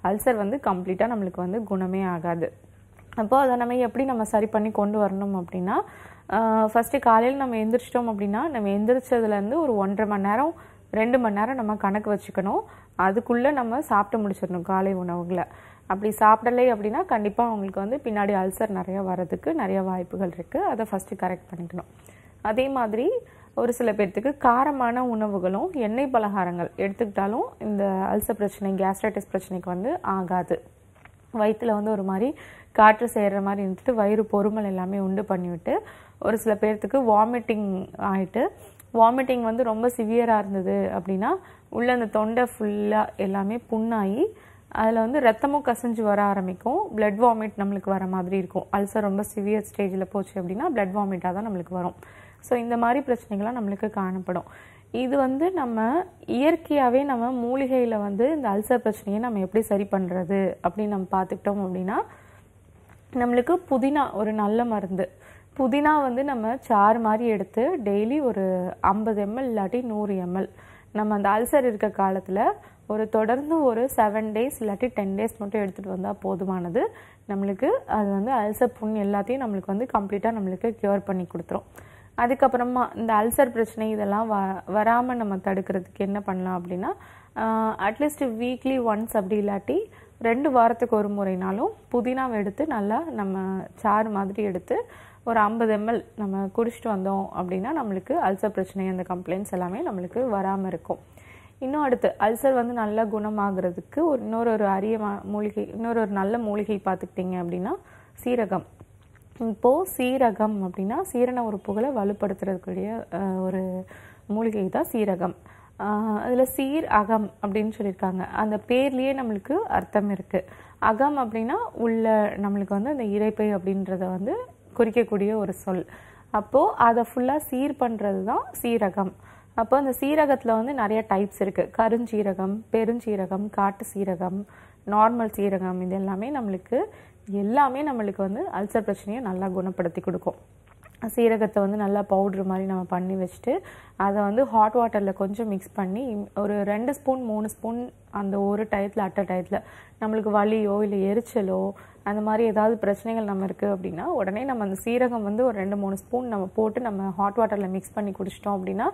அல்சர் வந்து கம்ப்ளீட்டாக நம்மளுக்கு வந்து குணமே ஆகாது. அப்போ அதை நம்ம எப்படி நம்ம சரி பண்ணி கொண்டு வரணும் அப்படின்னா ஃபஸ்ட்டு காலையில் நம்ம எந்திரிச்சிட்டோம் அப்படின்னா நம்ம எந்திரிச்சதுலேருந்து ஒரு ஒன்றரை மணி நேரம் ரெண்டு மணி நேரம் நம்ம கணக்கு வச்சுக்கணும். அதுக்குள்ளே நம்ம சாப்பிட்டு முடிச்சிடணும் காலை உணவுகளை. அப்படி சாப்பிடலை அப்படின்னா கண்டிப்பாக அவங்களுக்கு வந்து பின்னாடி அல்சர் நிறையா வர்றதுக்கு நிறைய வாய்ப்புகள் இருக்குது அதை ஃபஸ்ட்டு கரெக்ட் பண்ணிக்கணும். அதே மாதிரி ஒரு சில பேர்த்துக்கு காரமான உணவுகளும் எண்ணெய் பலகாரங்கள் எடுத்துக்கிட்டாலும் இந்த அல்சர் பிரச்சனை கேஸ்ட்ரைட்டிஸ் பிரச்சனைக்கு வந்து ஆகாது. வயிற்றில் வந்து ஒரு மாதிரி காற்று சேர்ற மாதிரி இருந்துட்டு வயிறு பொறுமல் எல்லாமே உண்டு பண்ணிவிட்டு ஒரு சில பேர்த்துக்கு வாமிட்டிங் ஆகிட்டு வாமிட்டிங் வந்து ரொம்ப சிவியராக இருந்தது அப்படின்னா உள்ள அந்த தொண்டை ஃபுல்லாக எல்லாமே புண்ணாகி அதில் வந்து ரத்தமும் கசிஞ்சு வர ஆரம்பிக்கும். பிளட் வாமிட் நம்மளுக்கு வர மாதிரி இருக்கும். அல்சர் ரொம்ப சிவியர் ஸ்டேஜில் போச்சு அப்படின்னா பிளட் வாமிட்டாக தான் நம்மளுக்கு வரும். ஸோ இந்த மாதிரி பிரச்சனைகள்லாம் நம்மளுக்கு காணப்படும். இது வந்து நம்ம இயற்கையாகவே நம்ம மூலிகையில் வந்து இந்த அல்சர் பிரச்சனையை நம்ம எப்படி சரி பண்ணுறது அப்படின்னு நம்ம பார்த்துக்கிட்டோம் அப்படின்னா நம்மளுக்கு புதினா ஒரு நல்ல மருந்து. புதினா வந்து நம்ம சாறு மாதிரி எடுத்து டெய்லி ஒரு ஐம்பது எம்எல் இல்லாட்டி நூறு எம்எல் நம்ம அந்த அல்சர் இருக்க காலத்தில் ஒரு தொடர்ந்து ஒரு செவன் டேஸ் இல்லாட்டி டென் டேஸ் மட்டும் எடுத்துகிட்டு வந்தால் போதுமானது. நம்மளுக்கு அது வந்து அல்சர் புண் எல்லாத்தையும் நம்மளுக்கு வந்து கம்ப்ளீட்டாக நம்மளுக்கு க்யூர் பண்ணி கொடுத்துரும். அதுக்கப்புறமா இந்த அல்சர் பிரச்சனை இதெல்லாம் வ வராமல் நம்ம தடுக்கிறதுக்கு என்ன பண்ணலாம் அப்படின்னா அட்லீஸ்ட் வீக்லி ஒன்ஸ் அப்படி இல்லாட்டி ரெண்டு வாரத்துக்கு ஒரு முறைனாலும் புதினாவை எடுத்து நல்லா நம்ம சாறு மாதிரி எடுத்து ஒரு ஐம்பது எம்எல் நம்ம குடிச்சிட்டு வந்தோம் அப்படின்னா நம்மளுக்கு அல்சர் பிரச்சனை அந்த கம்ப்ளைண்ட்ஸ் எல்லாமே நம்மளுக்கு வராமல் இருக்கும். இன்னும் அடுத்து அல்சர் வந்து நல்லா குணமாகிறதுக்கு ஒரு இன்னொரு ஒரு அரிய மூலிகை இன்னொரு ஒரு நல்ல மூலிகை பார்த்துக்கிட்டிங்க அப்படின்னா சீரகம். இப்போது சீரகம் அப்படின்னா சீரண உறுப்புகளை வலுப்படுத்துறதுக்குரிய ஒரு மூலிகை தான் சீரகம். அதில் சீர் அகம் அப்படின்னு சொல்லியிருக்காங்க. அந்த பேர்லேயே நம்மளுக்கு அர்த்தம் இருக்குது அகம் அப்படின்னா உள்ள நம்மளுக்கு வந்து அந்த இரைப்பை அப்படின்றத வந்து குறிக்கக்கூடிய ஒரு சொல். அப்போது அதை ஃபுல்லாக சீர் பண்ணுறது தான் சீரகம். அப்போ அந்த சீரகத்தில் வந்து நிறைய டைப்ஸ் இருக்குது கருஞ்சீரகம் பெருஞ்சீரகம் காட்டு சீரகம் நார்மல் சீரகம் இது எல்லாமே நம்மளுக்கு எல்லாமே நம்மளுக்கு வந்து அல்சர் பிரச்சனையை நல்லா குணப்படுத்தி கொடுக்கும். சீரகத்தை வந்து நல்லா பவுட்ரு மாதிரி நம்ம பண்ணி வச்சுட்டு அதை வந்து ஹாட் வாட்டரில் கொஞ்சம் மிக்ஸ் பண்ணி ஒரு ரெண்டு ஸ்பூன் மூணு ஸ்பூன் அந்த ஒரு டயத்தில் அட்ட டயத்தில் நம்மளுக்கு வலியோ இல்லை எரிச்சலோ அந்த மாதிரி ஏதாவது பிரச்சனைகள் நம்ம இருக்குது அப்படின்னா உடனே நம்ம அந்த சீரகம் வந்து ஒரு ரெண்டு மூணு ஸ்பூன் நம்ம போட்டு நம்ம ஹாட் வாட்டரில் மிக்ஸ் பண்ணி குடிச்சிட்டோம் அப்படின்னா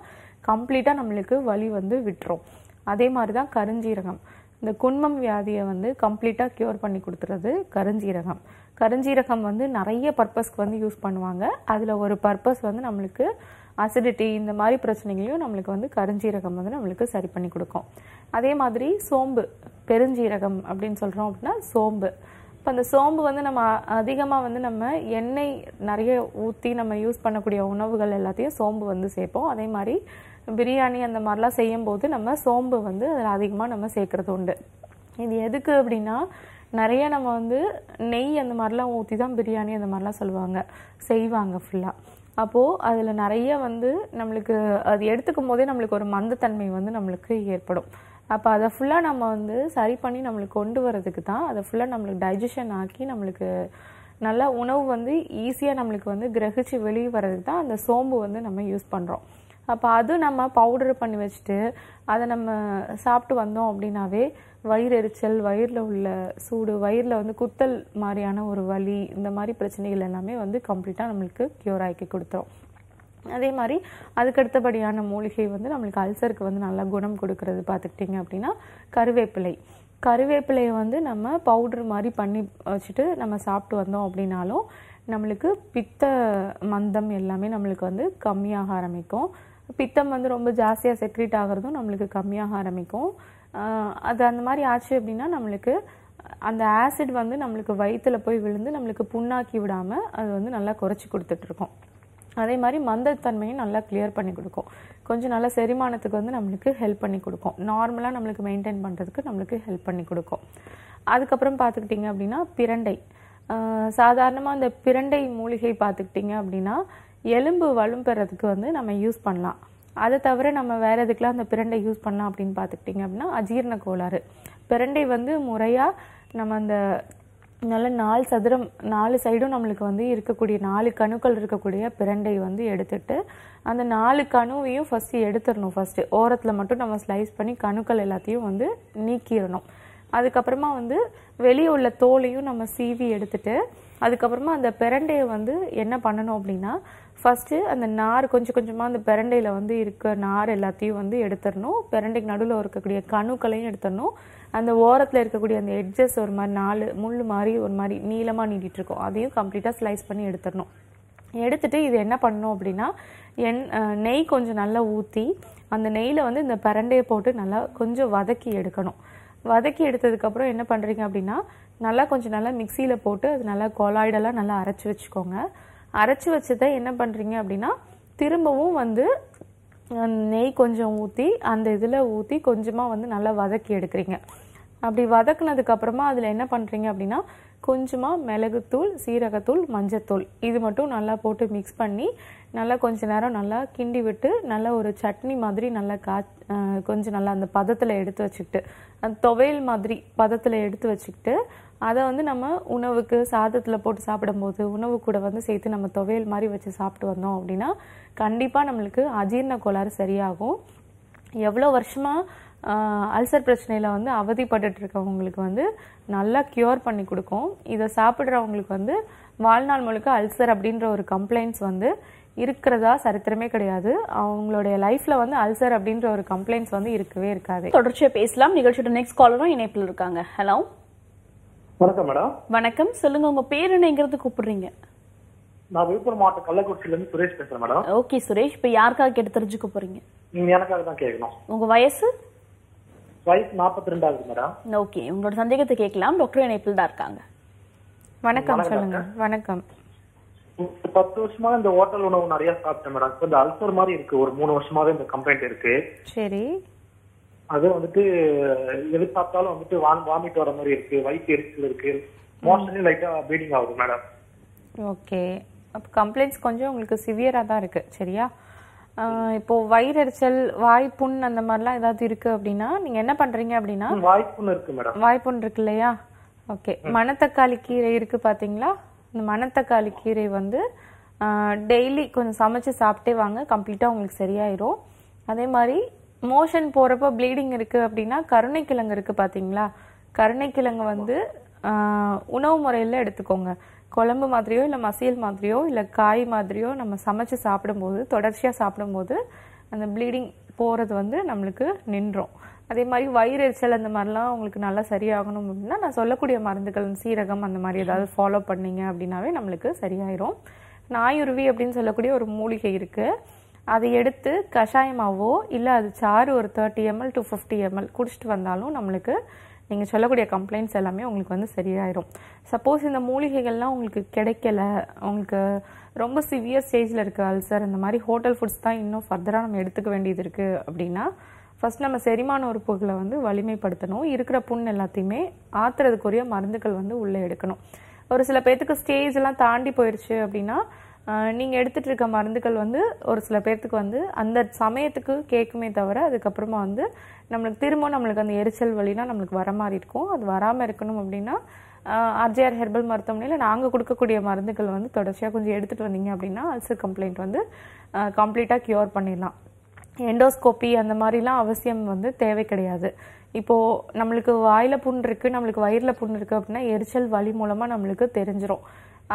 கம்ப்ளீட்டாக நம்மளுக்கு வலி வந்து விட்டுரும். அதே மாதிரி தான் கருஞ்சீரகம். இந்த குன்மம் வியாதியை வந்து கம்ப்ளீட்டாக க்யூர் பண்ணி கொடுத்துறது கருஞ்சீரகம். கருஞ்சீரகம் வந்து நிறைய பர்பஸ்க்கு வந்து யூஸ் பண்ணுவாங்க. அதில் ஒரு பர்பஸ் வந்து நம்மளுக்கு அசிடிட்டி இந்த மாதிரி பிரச்சனைகளையும் நம்மளுக்கு வந்து கருஞ்சீரகம் வந்து நம்மளுக்கு சரி பண்ணி கொடுக்கும். அதே மாதிரி சோம்பு பெருஞ்சீரகம் அப்படின்னு சொல்கிறோம் அப்படின்னா சோம்பு. இப்போ அந்த சோம்பு வந்து நம்ம அதிகமாக வந்து நம்ம எண்ணெய் நிறைய ஊற்றி நம்ம யூஸ் பண்ணக்கூடிய உணவுகள் எல்லாத்தையும் சோம்பு வந்து சேர்ப்போம். அதே மாதிரி பிரியாணி அந்த மாதிரிலாம் செய்யும்போது நம்ம சோம்பு வந்து அதில் அதிகமாக நம்ம சேர்க்குறது உண்டு. இது எதுக்கு அப்படின்னா நிறைய நம்ம வந்து நெய் அந்த மாதிரிலாம் ஊற்றி தான் பிரியாணி அந்த மாதிரிலாம் சொல்லுவாங்க. செய்வாங்க ஃபுல்லாக அப்போது அதில் நிறைய வந்து நம்மளுக்கு அது எடுத்துக்கும் போதே நம்மளுக்கு ஒரு மந்தத்தன்மை வந்து நம்மளுக்கு ஏற்படும். அப்போ அதை ஃபுல்லாக நம்ம வந்து சரி பண்ணி நம்மளுக்கு கொண்டு வரதுக்கு தான் அதை ஃபுல்லாக நம்மளுக்கு டைஜஷன் ஆக்கி நம்மளுக்கு நல்லா உணவு வந்து ஈஸியாக நம்மளுக்கு வந்து கிரகிச்சு வெளியே வர்றதுக்கு தான் அந்த சோம்பு வந்து நம்ம யூஸ் பண்ணுறோம் அப்போ அது நம்ம பவுடர் பண்ணி வச்சுட்டு அதை நம்ம சாப்பிட்டு வந்தோம் அப்படின்னாவே வயிறு எரிச்சல் வயிறில் உள்ள சூடு வயிறில் வந்து குத்தல் மாதிரியான ஒரு வலி இந்த மாதிரி பிரச்சனைகள் எல்லாமே வந்து கம்ப்ளீட்டாக நம்மளுக்கு க்யூர் ஆக்கி கொடுத்துரும். அதே மாதிரி அதுக்கு அடுத்தபடியான மூலிகை வந்து நம்மளுக்கு அல்சருக்கு வந்து நல்லா குணம் கொடுக்கறது பார்த்துக்கிட்டிங்க அப்படின்னா கருவேப்பிலை. கருவேப்பிலையை வந்து நம்ம பவுடர் மாதிரி பண்ணி வச்சுட்டு நம்ம சாப்பிட்டு வந்தோம் அப்படின்னாலும் நம்மளுக்கு பித்த மந்தம் எல்லாமே நம்மளுக்கு வந்து கம்மியாக ஆரம்பிக்கும். பித்தம் வந்து ரொம்ப ஜாஸ்தியாக செக்ரேட் ஆகிறதும் நம்மளுக்கு கம்மியாக ஆரம்பிக்கும். அது அந்த மாதிரி ஆச்சு அப்படின்னா நம்மளுக்கு அந்த ஆசிட் வந்து நம்மளுக்கு வயிற்றில் போய் விழுந்து நம்மளுக்கு புண்ணாக்கி விடாமல் அது வந்து நல்லா குறைச்சி கொடுத்துட்ருக்கோம் அதே மாதிரி மந்தத்தன்மையும் நல்லா கிளியர் பண்ணி கொடுக்கும். கொஞ்சம் நல்லா செரிமானத்துக்கு வந்து நம்மளுக்கு ஹெல்ப் பண்ணி கொடுக்கும். நார்மலாக நம்மளுக்கு மெயின்டைன் பண்ணுறதுக்கு நம்மளுக்கு ஹெல்ப் பண்ணி கொடுக்கும். அதுக்கப்புறம் பார்த்துக்கிட்டிங்க அப்படின்னா பிரண்டை. சாதாரணமாக அந்த பிரண்டை மூலிகை பார்த்துக்கிட்டிங்க அப்படின்னா எலும்பு வலும் பெறதுக்கு வந்து நம்ம யூஸ் பண்ணலாம். அதை தவிர நம்ம வேறு எதுக்கெலாம் அந்த பிரண்டை யூஸ் பண்ணலாம் அப்படின்னு பார்த்துக்கிட்டிங்க அப்படின்னா அஜீரண கோளாறு. பிரண்டை வந்து முறையாக நம்ம அந்த நல்ல நாலு சதுரம் நாலு சைடும் நம்மளுக்கு வந்து இருக்கக்கூடிய நாலு கணுக்கள் இருக்கக்கூடிய பிரண்டை வந்து எடுத்துட்டு அந்த நாலு கணுவையும் ஃபஸ்ட்டு எடுத்துடணும். ஃபஸ்ட்டு ஓரத்தில் மட்டும் நம்ம ஸ்லைஸ் பண்ணி கணுக்கள் எல்லாத்தையும் வந்து நீக்கிடணும். அதுக்கப்புறமா வந்து வெளியே உள்ள தோலையும் நம்ம சீவி எடுத்துட்டு அதுக்கப்புறமா அந்த பிரண்டையை வந்து என்ன பண்ணணும் அப்படின்னா ஃபஸ்ட்டு அந்த நார் கொஞ்சம் கொஞ்சமாக அந்த பிரண்டையில் வந்து இருக்க நார் எல்லாத்தையும் வந்து எடுத்துடணும். பிரண்டைக்கு நடுவில் இருக்கக்கூடிய கணுக்களையும் எடுத்துடணும். அந்த ஓரத்தில் இருக்கக்கூடிய அந்த எட்ஜஸ் ஒரு மாதிரி நாலு முள் மாதிரி ஒரு மாதிரி நீளமாக நீட்டிட்டு அதையும் கம்ப்ளீட்டாக ஸ்லைஸ் பண்ணி எடுத்துடணும். எடுத்துட்டு இது என்ன பண்ணணும் அப்படின்னா எண் நெய் கொஞ்சம் நல்லா ஊற்றி அந்த நெய்யில் வந்து இந்த பிரண்டையை போட்டு நல்லா கொஞ்சம் வதக்கி எடுக்கணும். வதக்கி எடுத்ததுக்கப்புறம் என்ன பண்ணுறீங்க அப்படின்னா நல்லா கொஞ்சம் நல்லா மிக்சியில் போட்டு அது நல்லா கொலாய்டெல்லாம் நல்லா அரைச்சி வச்சுக்கோங்க. அரைச்சி வச்சதை என்ன பண்ணுறீங்க அப்படின்னா திரும்பவும் வந்து நெய் கொஞ்சம் ஊற்றி அந்த இதில் ஊற்றி கொஞ்சமாக வந்து நல்லா வதக்கி எடுக்கிறீங்க. அப்படி வதக்குனதுக்கப்புறமா அதில் என்ன பண்ணுறீங்க அப்படின்னா கொஞ்சமாக மிளகுத்தூள் சீரகத்தூள் மஞ்சத்தூள். இது மட்டும் நல்லா போட்டு மிக்ஸ் பண்ணி நல்லா கொஞ்ச நேரம் நல்லா கிண்டி விட்டு நல்லா ஒரு சட்னி மாதிரி நல்லா கா கொஞ்சம் நல்லா அந்த பதத்தில் எடுத்து வச்சுக்கிட்டு அந்த துவையல் மாதிரி பதத்தில் எடுத்து வச்சுக்கிட்டு அதை வந்து நம்ம உணவுக்கு சாதத்தில் போட்டு சாப்பிடும்போது உணவு கூட வந்து சேர்த்து நம்ம துவையல் மாதிரி வச்சு சாப்பிட்டு வந்தோம் அப்படின்னா கண்டிப்பாக நம்மளுக்கு அஜீரண கோளாறு சரியாகும். எவ்வளோ வருஷமாக அல்சர் பிரச்சனையில் வந்து அவதிப்பட்டுட்டு இருக்கவங்களுக்கு வந்து நல்லா க்யூர் பண்ணி கொடுக்கும். இதை சாப்பிட்றவங்களுக்கு வந்து வாழ்நாள் முழுக்க அல்சர் அப்படின்ற ஒரு கம்ப்ளைண்ட்ஸ் வந்து இருக்கிறதா சரித்திரமே கிடையாது. அவங்களுடைய லைஃப்ல வந்து அல்சர் அப்படின்ற ஒரு கம்ப்ளைண்ட்ஸ் வந்து இருக்கவே இருக்காது. தொடர்ச்சியாக பேசலாம். நிகழ்ச்சியோட நெக்ஸ்ட் காலரும் இணைப்பில் இருக்காங்க. ஹலோ வணக்கம் மேடம். வணக்கம். சொல்லுங்க உங்க பேர் என்னங்கிறது கூப்பிடுறீங்க? நான் விழுப்புரம் மாவட்டம் கள்ளக்குறிச்சியில இருந்து சுரேஷ் பேசுறேன் மேடம். ஓகே சுரேஷ். இப்ப யாருக்காக கேட்டு தெரிஞ்சுக்க போறீங்க? நீங்க எனக்காக தான் கேட்கணும். உங்க வயசு? வயசு நாற்பத்தி ரெண்டாவது மேடம். ஓகே உங்களோட சந்தேகத்தை கேட்கலாம். டாக்டர் இணைப்பில் தான் இருக்காங்க. வணக்கம் சொல்லுங்க. வணக்கம். பத்து வருஷமா இந்த ஹோட்டல் உணவு நிறைய சாப்பிட்டேன் மேடம். இந்த அல்சர் மாதிரி இருக்கு. ஒரு மூணு வருஷமாவே இந்த கம்ப்ளைண்ட் இருக்கு. சரி. அது வந்துட்டு எது சாப்பிட்டாலும் வந்துட்டு வாம் வாமிட் வர மாதிரி இருக்கு வயிற்று எரிச்சல் இருக்கு. மோஷனே லைட்டா ப்ளீடிங் ஆகுது மேடம் ஓகே. அப்போ கம்ப்ளைண்ட்ஸ் கொஞ்சம் உங்களுக்கு சிவியராக தான் இருக்கு சரியா? இப்போ வயிறெரிச்சல் வாய் புண் அந்த மாதிரிலாம் ஏதாவது இருக்கு அப்படின்னா நீங்க என்ன பண்றீங்க அப்படின்னா? வாய்ப்புன்னு இருக்கு மேடம் வாய்ப்புண் இருக்கு இல்லையா? ஓகே. மணத்தக்காளி கீரை இருக்கு பாத்தீங்களா? இந்த மணத்தக்காளி கீரை வந்து டெய்லி கொஞ்சம் சமைச்சு சாப்பிட்டே வாங்க கம்ப்ளீட்டாக உங்களுக்கு சரியாயிரும். அதே மாதிரி மோஷன் போகிறப்போ ப்ளீடிங் இருக்கு அப்படின்னா கருணைக்கிழங்கு இருக்கு பாத்தீங்களா? கருணைக்கிழங்கு வந்து உணவு முறையில் எடுத்துக்கோங்க. குழம்பு மாதிரியோ இல்லை மசியல் மாதிரியோ இல்லை காய் மாதிரியோ நம்ம சமைச்சு சாப்பிடும்போது தொடர்ச்சியாக சாப்பிடும்போது அந்த ப்ளீடிங் போகிறது வந்து நம்மளுக்கு நின்றோம். அதே மாதிரி வயிறு எரிச்சல் அந்த மாதிரிலாம் உங்களுக்கு நல்லா சரியாகணும் அப்படின்னா நான் சொல்லக்கூடிய மருந்துகள் சீரகம் அந்த மாதிரி ஏதாவது ஃபாலோ பண்ணீங்க அப்படின்னாவே நம்மளுக்கு சரியாயிரும். நாயுருவி அப்படின்னு சொல்லக்கூடிய ஒரு மூலிகை இருக்குது அதை எடுத்து கஷாயமாவோ இல்லை அது சாறு ஒரு thirty ml to fifty ml குடிச்சிட்டு வந்தாலும் நம்மளுக்கு நீங்கள் சொல்லக்கூடிய கம்ப்ளைண்ட்ஸ் எல்லாமே உங்களுக்கு வந்து சரியாயிரும். சப்போஸ் இந்த மூலிகைகள்லாம் உங்களுக்கு கிடைக்கல உங்களுக்கு ரொம்ப சிவியர் ஸ்டேஜில் இருக்க அல்சர் இந்த மாதிரி ஹோட்டல் ஃபுட்ஸ் தான் இன்னும் ஃபர்தராக நம்ம எடுத்துக்க வேண்டியது இருக்குது அப்படின்னா ஃபஸ்ட் நம்ம செரிமான உறுப்புகளை வந்து வலிமைப்படுத்தணும். இருக்கிற புண் எல்லாத்தையுமே ஆத்துறதுக்குரிய மருந்துகள் வந்து உள்ளே எடுக்கணும். ஒரு சில பேர்த்துக்கு ஸ்டேஜ் எல்லாம் தாண்டி போயிடுச்சு அப்படின்னா நீங்கள் எடுத்துகிட்டு இருக்க மருந்துகள் வந்து ஒரு சில பேர்த்துக்கு வந்து அந்த சமயத்துக்கு கேட்குமே தவிர அதுக்கப்புறமா வந்து நம்மளுக்கு திரும்ப நம்மளுக்கு அந்த எரிச்சல் வழினா நம்மளுக்கு வர மாதிரி இருக்கும். அது வராமல் இருக்கணும் அப்படின்னா ஆர்ஜிஆர் ஹெர்பல் மருத்துவமனையில் நாங்கள் கொடுக்கக்கூடிய மருந்துகள் வந்து தொடர்ச்சியாக கொஞ்சம் எடுத்துகிட்டு வந்தீங்க அப்படின்னா அல்சர் கம்ப்ளைண்ட் வந்து கம்ப்ளீட்டாக க்யூர் பண்ணிடலாம். எண்டோஸ்கோப்பி அந்த மாதிரிலாம் அவசியம் வந்து தேவை கிடையாது. இப்போது நம்மளுக்கு வாயில புண் இருக்குது நம்மளுக்கு வயிறில் புண் இருக்குது அப்படின்னா எரிச்சல் வலி மூலமாக நம்மளுக்கு தெரிஞ்சிடும்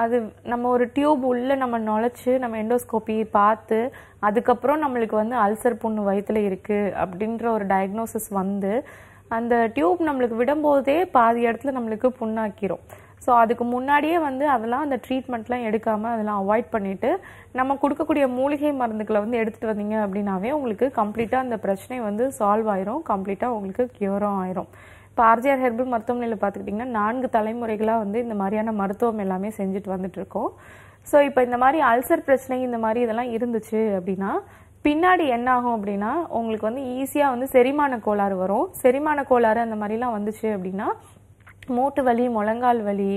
அது நம்ம ஒரு டியூப் உள்ளே நம்ம நுழைச்சி நம்ம எண்டோஸ்கோப்பி பார்த்து அதுக்கப்புறம் நம்மளுக்கு வந்து அல்சர் புண்ணு வயிற்றுல இருக்குது அப்படின்ற ஒரு டயக்னோசிஸ் வந்து அந்த டியூப் நம்மளுக்கு விடும்போதே பாதி இடத்துல நம்மளுக்கு புண்ணாக்கிரும். ஸோ அதுக்கு முன்னாடியே வந்து அதெல்லாம் அந்த ட்ரீட்மெண்ட்லாம் எடுக்காமல் அதெல்லாம் அவாய்ட் பண்ணிவிட்டு நம்ம கொடுக்கக்கூடிய மூலிகை மருந்துக்களை வந்து எடுத்துகிட்டு வந்தீங்க அப்படின்னாவே உங்களுக்கு கம்ப்ளீட்டாக அந்த பிரச்சனை வந்து சால்வ் ஆயிரும் கம்ப்ளீட்டாக உங்களுக்கு க்யூரும் ஆயிரும். இப்போ ஆர்ஜிஆர் ஹெர்பல் மருத்துவமனையில் பார்த்துக்கிட்டிங்கன்னா நான்கு தலைமுறைகளாக வந்து இந்த மாதிரியான மருத்துவம் எல்லாமே செஞ்சுட்டு வந்துட்டுருக்கோம். ஸோ இப்போ இந்த மாதிரி அல்சர் பிரச்சனை இந்த மாதிரி இதெல்லாம் இருந்துச்சு அப்படின்னா பின்னாடி என்ன ஆகும் அப்படின்னா உங்களுக்கு வந்து ஈஸியாக வந்து செரிமான கோளாறு வரும். செரிமான கோளாறு அந்த மாதிரிலாம் வந்துச்சு அப்படின்னா மூட்டு வலி முழங்கால் வலி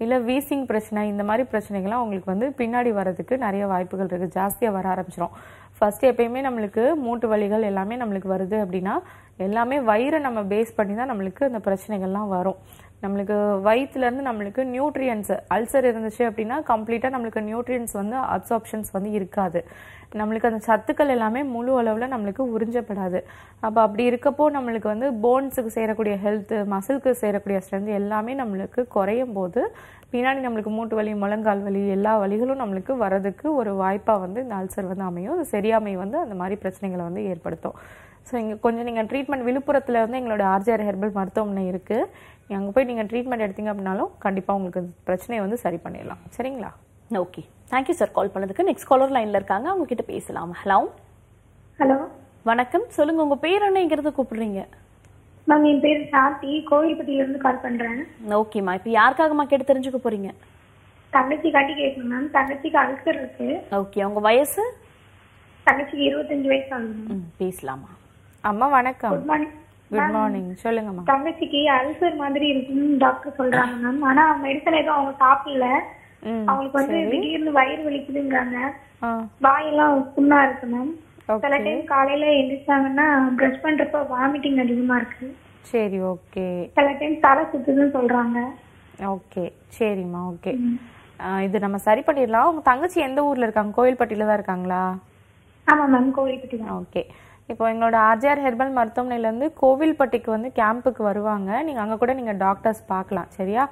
இல்லை வீசிங் பிரச்சனை இந்த மாதிரி பிரச்சனைகள்லாம் உங்களுக்கு வந்து பின்னாடி வரதுக்கு நிறைய வாய்ப்புகள் இருக்குது ஜாஸ்தியாக வர ஆரம்பிச்சிடும் ஃபஸ்ட்டு எப்பயுமே நம்மளுக்கு மூட்டு வலிகள் எல்லாமே நம்மளுக்கு வருது அப்படின்னா எல்லாமே வயிறை நம்ம பேஸ் பண்ணி தான் நம்மளுக்கு அந்த பிரச்சனைகள்லாம் வரும். நம்மளுக்கு வயிற்றுலேருந்து நம்மளுக்கு நியூட்ரியன்ஸ் அல்சர் இருந்துச்சு அப்படின்னா கம்ப்ளீட்டாக நம்மளுக்கு நியூட்ரியன்ஸ் வந்து அப்சாப்ஷன்ஸ் வந்து இருக்காது. நம்மளுக்கு அந்த சத்துக்கள் எல்லாமே முழு அளவில் நம்மளுக்கு உறிஞ்சப்படாது. அப்போ அப்படி இருக்கப்போ நம்மளுக்கு வந்து போன்ஸுக்கு சேரக்கூடிய ஹெல்த்து மசில்க்கு சேரக்கூடிய ஸ்ட்ரென்த் எல்லாமே நம்மளுக்கு குறையும் போது பின்னாடி நம்மளுக்கு மூட்டு வலி முழங்கால் வலி எல்லா வலிகளும் நம்மளுக்கு வரதுக்கு ஒரு வாய்ப்பாக வந்து இந்த அல்சர் வந்து அமையும். சரியாமை வந்து அந்த மாதிரி பிரச்சனைகளை வந்து ஏற்படுத்தும். ஸோ இங்கே கொஞ்சம் நீங்கள் ட்ரீட்மெண்ட் விழுப்புரத்தில் வந்து எங்களோட ஆர்ஜிஆர் ஹெர்பல் மருத்துவமனை இருக்குது நீங்கள் அங்கே போய் நீங்கள் ட்ரீட்மெண்ட் எடுத்தீங்க அப்படின்னாலும் கண்டிப்பாக உங்களுக்கு பிரச்சனையை வந்து சரி பண்ணிடலாம். சரிங்களா? ஓகே தேங்க்யூ சார் கால் பண்ணதுக்கு நெக்ஸ்ட் காலர் லைன்ல இருக்காங்க. அவங்க கிட்ட பேசலாம். ஹலோ ஹலோ வணக்கம். சொல்லுங்க உங்க பேர் என்னங்கிறது கூப்பிடுறீங்க? மேம் என் பேர் சாத்தி கோவில்பட்டியில இருந்து கால் பண்றேன் ஓகேம்மா இப்போ யாருக்காகம்மா கேட்டு தெரிஞ்சுக்க போறீங்க? தங்கச்சி காட்டி கேட்கணும் மேம் தங்கச்சிக்கு அல்சர் இருக்கு. ஓகே உங்க வயசு? தங்கச்சிக்கு இருபத்தஞ்சு வயசு ஆகுது பேசலாமா? அம்மா வணக்கம். குட் மார்னிங் குட் மார்னிங் சொல்லுங்கம்மா. தங்கச்சிக்கு அல்சர் மாதிரி இருக்குன்னு டாக்டர் சொல்றாங்க மேம் ஆனா மெடிசன் எதுவும் அவங்க சாப்பிடல. அவங்களுக்கு வந்து திடீர்னு வயிறு வலிக்குதுங்கிறாங்க. ஆ. வாயெல்லாம் புண்ணா இருக்கு மேம் சில டைம் காலையில எந்திரிச்சாங்கன்னா பிரஷ் பண்றப்ப வாமிட்டிங் அதிகமா இருக்கு. சரி ஓகே சில டைம் தலை சுத்துதுன்னு சொல்றாங்க. ஓகே சரிம்மா ஓகே இது நம்ம சரி பண்ணிடலாம். உங்க தங்கச்சி எந்த ஊர்ல இருக்காங்க? கோயில்பட்டியில தான் இருக்காங்களா? ஆமா மேம் கோவில்பட்டி தான். ஓகே இப்போ எங்களோட ஆர்ஜிஆர் ஹெர்பல் மருத்துவமனையிலேருந்து கோவில்பட்டிக்கு வந்து கேம்புக்கு வருவாங்க. நீங்கள் அங்கே கூட நீங்கள் டாக்டர்ஸ் பார்க்கலாம் சரியா?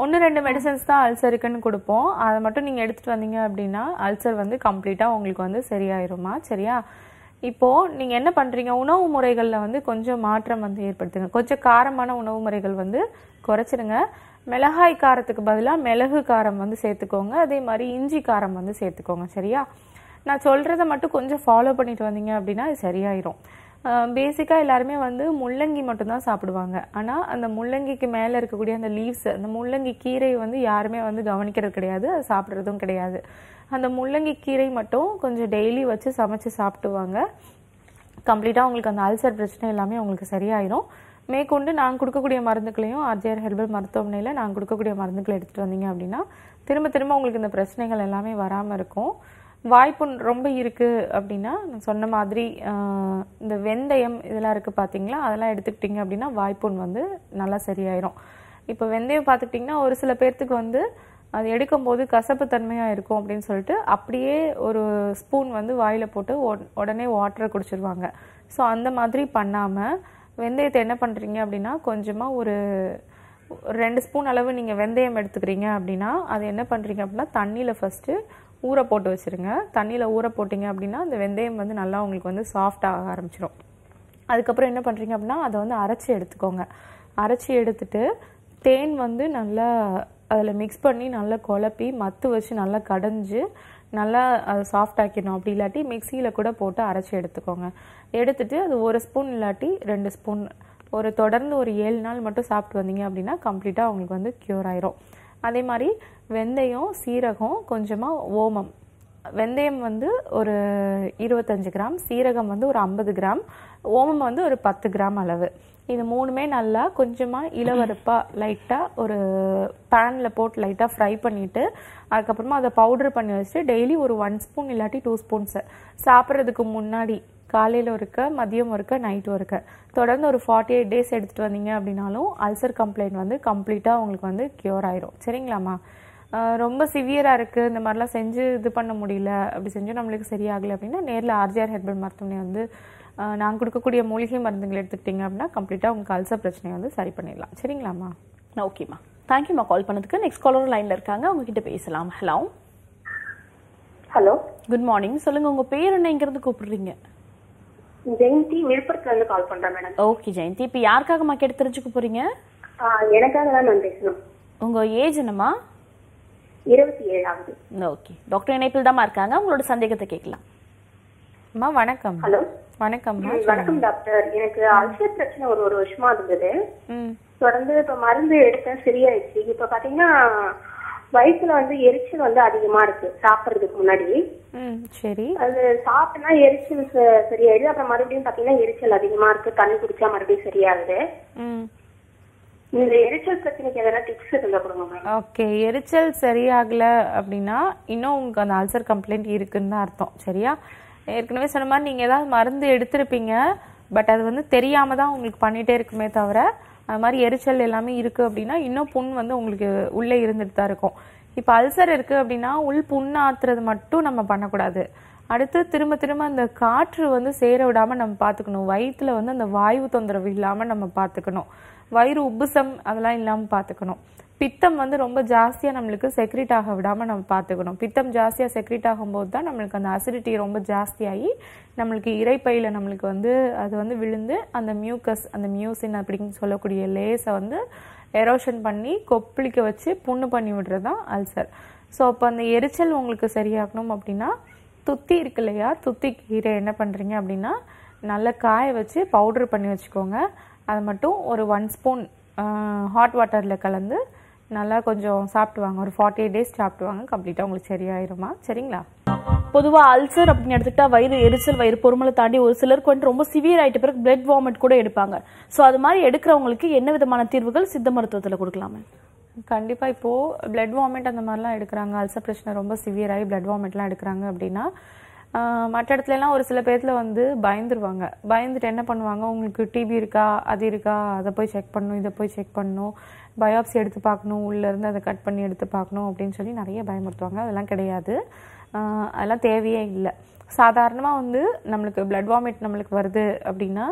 ஒன்று ரெண்டு மெடிசன்ஸ் தான் அல்சருக்குன்னு கொடுப்போம். அதை மட்டும் நீங்கள் எடுத்துகிட்டு வந்தீங்க அப்படின்னா அல்சர் வந்து கம்ப்ளீட்டாக உங்களுக்கு வந்து சரியாயிருமா சரியா? இப்போது நீங்கள் என்ன பண்ணுறீங்க உணவு முறைகளில் வந்து கொஞ்சம் மாற்றம் வந்து ஏற்படுத்துங்க. கொஞ்சம் காரமான உணவு முறைகள் வந்து குறைச்சிடுங்க மிளகாய் காரத்துக்கு பதிலாக மிளகு காரம் வந்து சேர்த்துக்கோங்க. அதே மாதிரி இஞ்சி காரம் வந்து சேர்த்துக்கோங்க சரியா? நான் சொல்கிறத மட்டும் கொஞ்சம் ஃபாலோ பண்ணிட்டு வந்தீங்க அப்படின்னா அது சரியாயிரும். பேசிக்காக எல்லாருமே வந்து முள்ளங்கி மட்டும்தான் சாப்பிடுவாங்க. ஆனால் அந்த முள்ளங்கிக்கு மேலே இருக்கக்கூடிய அந்த லீவ்ஸ் அந்த முள்ளங்கி கீரையை வந்து யாருமே வந்து கவனிக்கிறது கிடையாது அது சாப்பிட்றதும் கிடையாது. அந்த முள்ளங்கி கீரை மட்டும் கொஞ்சம் டெய்லி வச்சு சமைச்சு சாப்பிட்டுவாங்க கம்ப்ளீட்டாக உங்களுக்கு அந்த அல்சர் பிரச்சனை எல்லாமே உங்களுக்கு சரியாயிரும். மேற்கொண்டு நான் கொடுக்கக்கூடிய மருந்துகளையும் ஆர்ஜிஆர் ஹெர்பல் மருத்துவமனையில் நான் கொடுக்கக்கூடிய மருந்துகளை எடுத்துகிட்டு வந்தீங்க அப்படின்னா திரும்ப திரும்ப உங்களுக்கு இந்த பிரச்சனைகள் எல்லாமே வராமல் இருக்கும். வாய்ப்புண் ரொம்ப இருக்குது அப்படின்னா நான் சொன்ன மாதிரி இந்த வெந்தயம் இதெல்லாம் இருக்குது பார்த்தீங்களா அதெல்லாம் எடுத்துக்கிட்டிங்க அப்படின்னா வாய்ப்புண் வந்து நல்லா சரியாயிரும். இப்போ வெந்தயம் பார்த்துக்கிட்டிங்கன்னா ஒரு சில பேர்த்துக்கு வந்து அது எடுக்கும்போது கசப்பு தன்மையாக இருக்கும் அப்படின்னு சொல்லிட்டு அப்படியே ஒரு ஸ்பூன் வந்து வாயில் போட்டு உடனே வாட்டரை குடிச்சிருவாங்க. ஸோ அந்த மாதிரி பண்ணாமல் வெந்தயத்தை என்ன பண்ணுறீங்க அப்படின்னா கொஞ்சமாக ஒரு ரெண்டு ஸ்பூன் அளவு நீங்கள் வெந்தயம் எடுத்துக்கிறீங்க அப்படின்னா அது என்ன பண்ணுறீங்க அப்படின்னா தண்ணியில் ஃபஸ்ட்டு ஊற போட்டு வச்சுருங்க. தண்ணியில் ஊற போட்டிங்க அப்படின்னா அந்த வெந்தயம் வந்து நல்லா உங்களுக்கு வந்து சாஃப்டாக ஆக ஆரம்பிச்சிடும் அதுக்கப்புறம் என்ன பண்ணுறீங்க அப்படின்னா அதை வந்து அரைச்சி எடுத்துக்கோங்க. அரைச்சி எடுத்துட்டு தேன் வந்து நல்லா அதில் மிக்ஸ் பண்ணி நல்லா குழப்பி மத்து வச்சு நல்லா கடைஞ்சு நல்லா அதை சாஃப்ட் ஆக்கிடணும். அப்படி இல்லாட்டி மிக்சியில் கூட போட்டு அரைச்சி எடுத்துக்கோங்க. எடுத்துட்டு அது ஒரு ஸ்பூன் இல்லாட்டி ரெண்டு ஸ்பூன். ஒரு தொடர்ந்து ஒரு ஏழு நாள் மட்டும் சாப்பிட்டு வந்தீங்க அப்படின்னா கம்ப்ளீட்டாக உங்களுக்கு வந்து க்யூர் ஆயிரும். அதே மாதிரி வெந்தயம் சீரகம் கொஞ்சமாக ஓமம். வெந்தயம் வந்து ஒரு இருபத்தஞ்சு கிராம் சீரகம் வந்து ஒரு ஐம்பது கிராம் ஓமம் வந்து ஒரு பத்து கிராம் அளவு. இது மூணுமே நல்லா கொஞ்சமாக இளவரப்பாக லைட்டாக ஒரு பேனில் போட்டு லைட்டாக ஃப்ரை பண்ணிவிட்டு அதுக்கப்புறமா அதை பவுடர் பண்ணி வச்சுட்டு டெய்லி ஒரு ஒன் ஸ்பூன் இல்லாட்டி டூ ஸ்பூன்ஸு சாப்பிட்றதுக்கு முன்னாடி காலையில் இருக்க மதியம் இருக்க நைட்டும் இருக்க தொடர்ந்து ஒரு ஃபார்ட்டி எயிட் டேஸ் எடுத்துகிட்டு வந்தீங்க அப்படின்னாலும் அல்சர் கம்ப்ளைண்ட் வந்து கம்ப்ளீட்டாக உங்களுக்கு வந்து க்யூர் ஆயிரும். சரிங்களாம்மா? ரொம்ப சிவியராக இருக்குது இந்த மாதிரிலாம் செஞ்சு இது பண்ண முடியல. அப்படி செஞ்சு நம்மளுக்கு சரியாகலை அப்படின்னா நேரில் ஆர்ஜிஆர் ஹெர்பல் மருத்துவமனை வந்து நான் கொடுக்கக்கூடிய மூலிகை மருந்துகள் எடுத்துக்கிட்டிங்க அப்படின்னா கம்ப்ளீட்டாக உங்களுக்கு அல்சர் பிரச்சனையை வந்து சரி பண்ணிடலாம். சரிங்களாம்மா? ஓகேம்மா. தேங்க்யூம்மா கால் பண்ணதுக்கு. நெக்ஸ்ட் காலர் லைன்ல இருக்காங்க. அவங்க கிட்ட பேசலாம். ஹலோ ஹலோ குட் மார்னிங் சொல்லுங்க உங்க பேர் என்னங்கிறது கூப்பிடுறீங்க. ஜெயந்தி விழுப்புரத்துல இருந்து கால் பண்றேன் மேடம் ஓகே ஜெயந்தி. இப்போ யாருக்காகம்மா கேட்டு தெரிஞ்சுக்க போறீங்க? எனக்காக தான் நான் பேசணும். உங்க ஏஜ் என்னம்மா? இருபத்தி ஏழாவது ஓகே டாக்டர் இணைப்பில் தாம்மா இருக்காங்க. உங்களோட சந்தேகத்தை கேட்கலாம். அம்மா வணக்கம். ஹலோ. வணக்கம்மா. ம், வணக்கம் டாக்டர் எனக்கு அல்சர் பிரச்சனை ஒரு ஒரு வருஷமா இருந்தது. தொடர்ந்து இப்ப மருந்து எடுத்தேன் சரியாயிடுச்சு. இப்ப பாத்தீங்கன்னா வயிற்றுல வந்து எரிச்சல் வந்து அதிகமா இருக்கு சாப்பிடுறதுக்கு முன்னாடி. சரி. அது சாப்பிட்டா எரிச்சல் சரியாயிடுது. அப்புறம் மறுபடியும் பாத்தீங்கன்னா எரிச்சல் அதிகமா இருக்கு. தண்ணி குடிச்சா மறுபடியும் சரியாகுது. இந்த எரிச்சல் பிரச்சனைக்கு எதனா டிப்ஸ் இருந்தா கொடுங்க ஓகே எரிச்சல் சரியாகல அப்படின்னா இன்னும் உங்களுக்கு அந்த அல்சர் கம்ப்ளைண்ட் இருக்குன்னு தான் அர்த்தம் சரியா? ஏற்கனவே சொன்ன மாதிரி நீங்கள் ஏதாவது மருந்து எடுத்திருப்பீங்க பட் அது வந்து தெரியாம தான் உங்களுக்கு பண்ணிட்டே இருக்குமே தவிர அது மாதிரி எரிச்சல் எல்லாமே இருக்குது அப்படின்னா இன்னும் புண் வந்து உங்களுக்கு உள்ளே இருந்துட்டு தான் இருக்கும். இப்போ அல்சர் இருக்குது அப்படின்னா உள் புண்ணாத்துறது மட்டும் நம்ம பண்ணக்கூடாது. அடுத்து திரும்ப திரும்ப அந்த காற்று வந்து சேர விடாமல் நம்ம பார்த்துக்கணும் வயிற்றுல வந்து அந்த வாயு தொந்தரவு இல்லாமல் நம்ம பார்த்துக்கணும் வயிறு உப்புசம் அதெல்லாம் இல்லாமல் பார்த்துக்கணும் பித்தம் வந்து ரொம்ப ஜாஸ்தியாக நம்மளுக்கு செக்ரிட் ஆக விடாமல் நம்ம பார்த்துக்கணும் பித்தம் ஜாஸ்தியாக செக்ரிட் ஆகும்போது தான் நம்மளுக்கு அந்த அசிடிட்டி ரொம்ப ஜாஸ்தியாகி நம்மளுக்கு இறைப்பையில் நம்மளுக்கு வந்து அது வந்து விழுந்து அந்த மியூக்கஸ் அந்த மியூசின் அப்படின்னு சொல்லக்கூடிய லேஸை வந்து எரோஷன் பண்ணி கொப்பளிக்க வச்சு புண்ணு பண்ணி விடுறது தான் அல்சர் ஸோ அப்போ அந்த எரிச்சல் உங்களுக்கு சரியாகணும் அப்படின்னா துத்தி இருக்கு இல்லையா துத்தி கீரை என்ன பண்ணுறீங்க அப்படின்னா நல்லா காய வச்சு பவுடர் பண்ணி வச்சுக்கோங்க. அது மட்டும் ஒரு ஒன் ஸ்பூன் ஹாட் வாட்டரில் கலந்து நல்லா கொஞ்சம் சாப்பிட்டு வாங்க ஒரு ஃபார்ட்டி எயிட் டேஸ் சாப்பிட்டு வாங்க கம்ப்ளீட்டாக உங்களுக்கு சரியாயிருமா? சரிங்களா? பொதுவா அல்சர் அப்படின்னு எடுத்துக்கிட்டா வயிறு எரிச்சல் வயிறு பொறுமலை தாண்டி ஒரு சிலருக்கு வந்து ரொம்ப சிவியர் ஆயிட்ட பிறகு பிளட் வாமிட் கூட எடுப்பாங்க. சோ அது மாதிரி எடுக்கிறவங்களுக்கு என்ன விதமான தீர்வுகள் சித்த மருத்துவத்துல கொடுக்கலாமே? கண்டிப்பாக இப்போது பிளட் வாமிட் அந்த மாதிரிலாம் எடுக்கிறாங்க. அல்சர் பிரச்சனை ரொம்ப சிவியராகி பிளட் வாமிட்லாம் எடுக்கிறாங்க அப்படின்னா மற்ற இடத்துலலாம் ஒரு சில பேர்த்தில் வந்து பயந்துருவாங்க. பயந்துட்டு என்ன பண்ணுவாங்க? உங்களுக்கு டிபி இருக்கா? அது இருக்கா? அதை போய் செக் பண்ணணும் இதை போய் செக் பண்ணணும். பயாப்சி எடுத்து பார்க்கணும். உள்ளேருந்து அதை கட் பண்ணி எடுத்து பார்க்கணும் அப்படின்னு சொல்லி நிறைய பயமுறுத்துவாங்க. அதெல்லாம் கிடையாது. அதெல்லாம் தேவையே இல்லை. சாதாரணமாக வந்து நம்மளுக்கு பிளட் வாமிட் நம்மளுக்கு வருது அப்படின்னா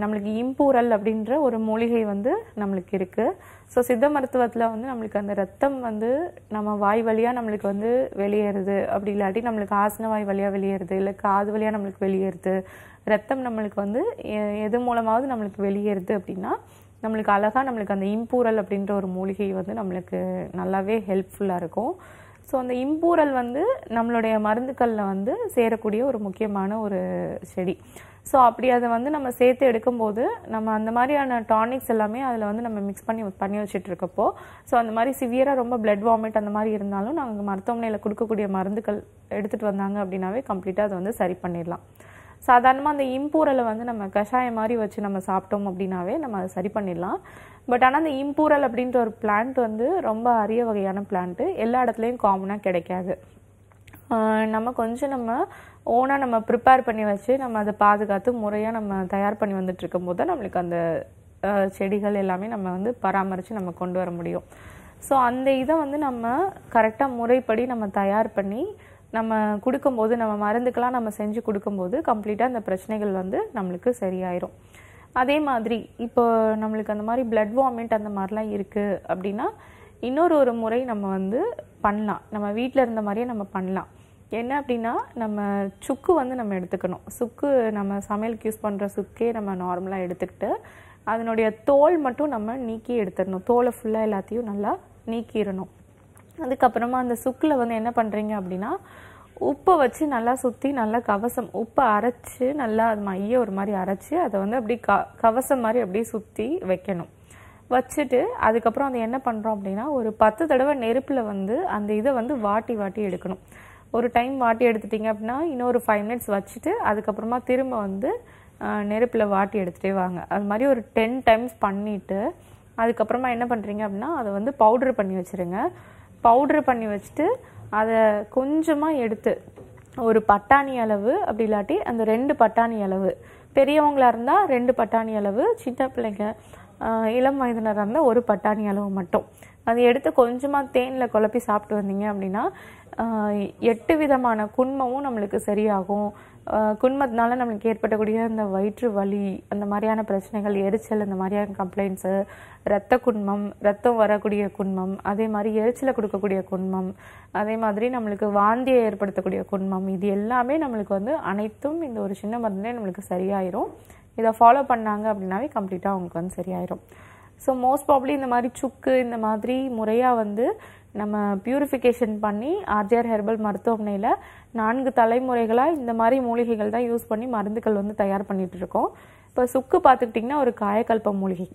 நம்மளுக்கு இம்பூரல் அப்படின்ற ஒரு மூலிகை வந்து நம்மளுக்கு இருக்குது ஸோ சித்த மருத்துவத்தில் வந்து நம்மளுக்கு அந்த ரத்தம் வந்து நம்ம வாய் வழியாக நம்மளுக்கு வந்து வெளியேறுது. அப்படி இல்லாட்டி நம்மளுக்கு ஆசன வாய் வழியாக வெளியேறுது இல்லை காது வழியாக நம்மளுக்கு வெளியேறுது. ரத்தம் நம்மளுக்கு வந்து எ- எது மூலமாவது நம்மளுக்கு வெளியேறுது அப்படின்னா நம்மளுக்கு அழகாக நம்மளுக்கு அந்த இம்பூரல் அப்படின்ற ஒரு மூலிகை வந்து நம்மளுக்கு நல்லாவே ஹெல்ப்ஃபுல்லாக இருக்கும். ஸோ அந்த இம்பூரல் வந்து நம்மளுடைய மருந்துக்களில் வந்து சேரக்கூடிய ஒரு முக்கியமான ஒரு செடி. ஸோ அப்படி அதை வந்து நம்ம சேர்த்து எடுக்கும்போது நம்ம அந்த மாதிரியான டானிக்ஸ் எல்லாமே அதில் வந்து நம்ம மிக்ஸ் பண்ணி பண்ணி வச்சுட்டு இருக்கப்போ ஸோ அந்த மாதிரி சிவியராக ரொம்ப பிளட் வாமிட் அந்த மாதிரி இருந்தாலும் நாங்கள் மருத்துவமனையில் கொடுக்கக்கூடிய மருந்துகள் எடுத்துகிட்டு வந்தாங்க அப்படின்னாவே கம்ப்ளீட்டாக அதை வந்து சரி பண்ணிடலாம். சாதாரணமாக அந்த இம்பூரலை வந்து நம்ம கஷாயம் மாதிரி வச்சு நம்ம சாப்பிட்டோம் அப்படின்னாவே நம்ம அதை சரி பண்ணிடலாம். பட் ஆனால் அந்த இம்பூரல் அப்படின்ற ஒரு பிளான்ட் வந்து ரொம்ப அரிய வகையான பிளான்ட்டு எல்லா இடத்துலையும் காமனாக கிடைக்காது. நம்ம கொஞ்சம் நம்ம ஓனாக நம்ம ப்ரிப்பேர் பண்ணி வச்சு நம்ம அதை பாதுகாத்து முறையாக நம்ம தயார் பண்ணி வந்துட்டு இருக்கும்போது தான் நம்மளுக்கு அந்த செடிகள் எல்லாமே நம்ம வந்து பராமரித்து நம்ம கொண்டு வர முடியும். ஸோ அந்த இதை வந்து நம்ம கரெக்டாக முறைப்படி நம்ம தயார் பண்ணி நம்ம கொடுக்கும்போது நம்ம மருந்துக்கெல்லாம் நம்ம செஞ்சு கொடுக்கும்போது கம்ப்ளீட்டாக அந்த பிரச்சனைகள் வந்து நம்மளுக்கு சரியாயிரும். அதே மாதிரி இப்போ நம்மளுக்கு அந்த மாதிரி பிளட் வாமிட் அந்த மாதிரிலாம் இருக்குது அப்படின்னா இன்னொரு ஒரு முறை நம்ம வந்து பண்ணலாம். நம்ம வீட்டில் இருந்த மாதிரியே நம்ம பண்ணலாம். என்ன அப்படின்னா நம்ம சுக்கு வந்து நம்ம எடுத்துக்கணும். சுக்கு நம்ம சமையலுக்கு யூஸ் பண்ணுற சுக்கே நம்ம நார்மலாக எடுத்துக்கிட்டு அதனுடைய தோல் மட்டும் நம்ம நீக்கி எடுத்துடணும். தோலை ஃபுல்லாக எல்லாத்தையும் நல்லா நீக்கிடணும். அதுக்கப்புறமா அந்த சுக்கில் வந்து என்ன பண்ணுறீங்க அப்படின்னா உப்பை வச்சு நல்லா சுற்றி நல்லா கவசம் உப்பை அரைச்சு நல்லா அது மைய ஒரு மாதிரி அரைச்சி அதை வந்து அப்படி க கவசம் மாதிரி அப்படியே சுற்றி வைக்கணும். வச்சுட்டு அதுக்கப்புறம் அதை என்ன பண்ணுறோம் அப்படின்னா ஒரு பத்து தடவை நெருப்பில் வந்து அந்த இதை வந்து வாட்டி வாட்டி எடுக்கணும். ஒரு டைம் வாட்டி எடுத்துட்டிங்க அப்படின்னா இன்னொரு ஃபைவ் மினிட்ஸ் வச்சுட்டு அதுக்கப்புறமா திரும்ப வந்து நெருப்பில் வாட்டி எடுத்துகிட்டே வாங்க. அது மாதிரி ஒரு டென் டைம்ஸ் பண்ணிவிட்டு அதுக்கப்புறமா என்ன பண்ணுறீங்க அப்படின்னா அதை வந்து பவுட்ரு பண்ணி வச்சுருங்க. பவுட்ரு பண்ணி வச்சுட்டு அதை கொஞ்சமாக எடுத்து ஒரு பட்டாணி அளவு அப்படி இல்லாட்டி அந்த ரெண்டு பட்டாணி அளவு. பெரியவங்களாக இருந்தால் ரெண்டு பட்டாணி அளவு சின்ன பிள்ளைங்க இளம் வயதினராக இருந்தால் ஒரு பட்டாணி அளவு மட்டும். அதை எடுத்து கொஞ்சமாக தேனில் குழப்பி சாப்பிட்டு வந்தீங்க அப்படின்னா எட்டு விதமான குண்மமும் நம்மளுக்கு சரியாகும். குண்மத்தினால குன்மத்தினால நம்மளுக்கு ஏற்படக்கூடிய அந்த வயிற்று வலி அந்த மாதிரியான பிரச்சனைகள் எரிச்சல் அந்த மாதிரியான கம்ப்ளைண்ட்ஸு ரத்த குண்மம் ரத்தம் வரக்கூடிய குண்மம் அதே மாதிரி எரிச்சலை கொடுக்கக்கூடிய குண்மம் அதே மாதிரி நம்மளுக்கு வாந்தியை ஏற்படுத்தக்கூடிய குண்மம் இது எல்லாமே நம்மளுக்கு வந்து அனைத்தும் இந்த ஒரு சின்ன மருந்துலேயே நம்மளுக்கு சரியாயிரும். இதை ஃபாலோ பண்ணாங்க அப்படின்னாவே கம்ப்ளீட்டாக அவங்களுக்கு வந்து சரியாயிரும். ஸோ மோஸ்ட் ப்ராப்ளி இந்த மாதிரி சுக்கு இந்த மாதிரி முறையாக வந்து நம்ம பியூரிஃபிகேஷன் பண்ணி ஆர்ஜிஆர் ஹெர்பல் மருத்துவமனையில் நான்கு தலைமுறைகளாக இந்த மாதிரி மூலிகைகள் தான் யூஸ் பண்ணி மருந்துகள் வந்து தயார் பண்ணிகிட்ருக்கோம் இருக்கோம். இப்போ சுக்கு பார்த்துக்கிட்டிங்கன்னா ஒரு காயக்கல்ப மூலிகை.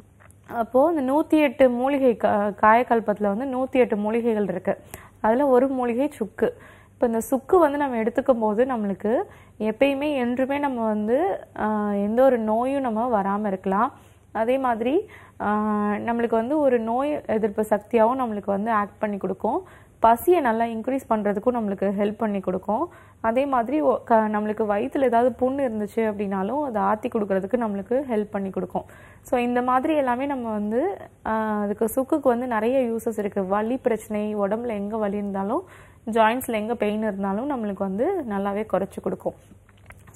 அப்போது இந்த நூற்றி எட்டு மூலிகை கா காயக்கல்பத்தில் வந்து நூற்றி எட்டு மூலிகைகள் இருக்குது அதில் ஒரு மூலிகை சுக்கு. இப்போ இந்த சுக்கு வந்து நம்ம எடுத்துக்கும் போது நம்மளுக்கு எப்பயுமே என்றுமே நம்ம வந்து எந்த ஒரு நோயும் நம்ம வராமல் இருக்கலாம். அதே மாதிரி நம்மளுக்கு வந்து ஒரு நோய் எதிர்ப்பு சக்தியாகவும் நம்மளுக்கு வந்து ஆக்ட் பண்ணி கொடுக்கும். பசியை நல்லா இன்க்ரீஸ் பண்ணுறதுக்கும் நம்மளுக்கு ஹெல்ப் பண்ணி கொடுக்கும். அதே மாதிரி க நம்மளுக்கு வயிற்றில் ஏதாவது புண்ணு இருந்துச்சு அப்படின்னாலும் அதை ஆற்றி கொடுக்கறதுக்கு நம்மளுக்கு ஹெல்ப் பண்ணி கொடுக்கும். ஸோ இந்த மாதிரி எல்லாமே நம்ம வந்து அதுக்கு சுக்குக்கு வந்து நிறைய யூசஸ் இருக்குது வலி பிரச்சனை உடம்புல எங்கே வலி இருந்தாலும் ஜாயின்ஸில் எங்கே பெயின் இருந்தாலும் நம்மளுக்கு வந்து நல்லாவே குறைச்சி கொடுக்கும்.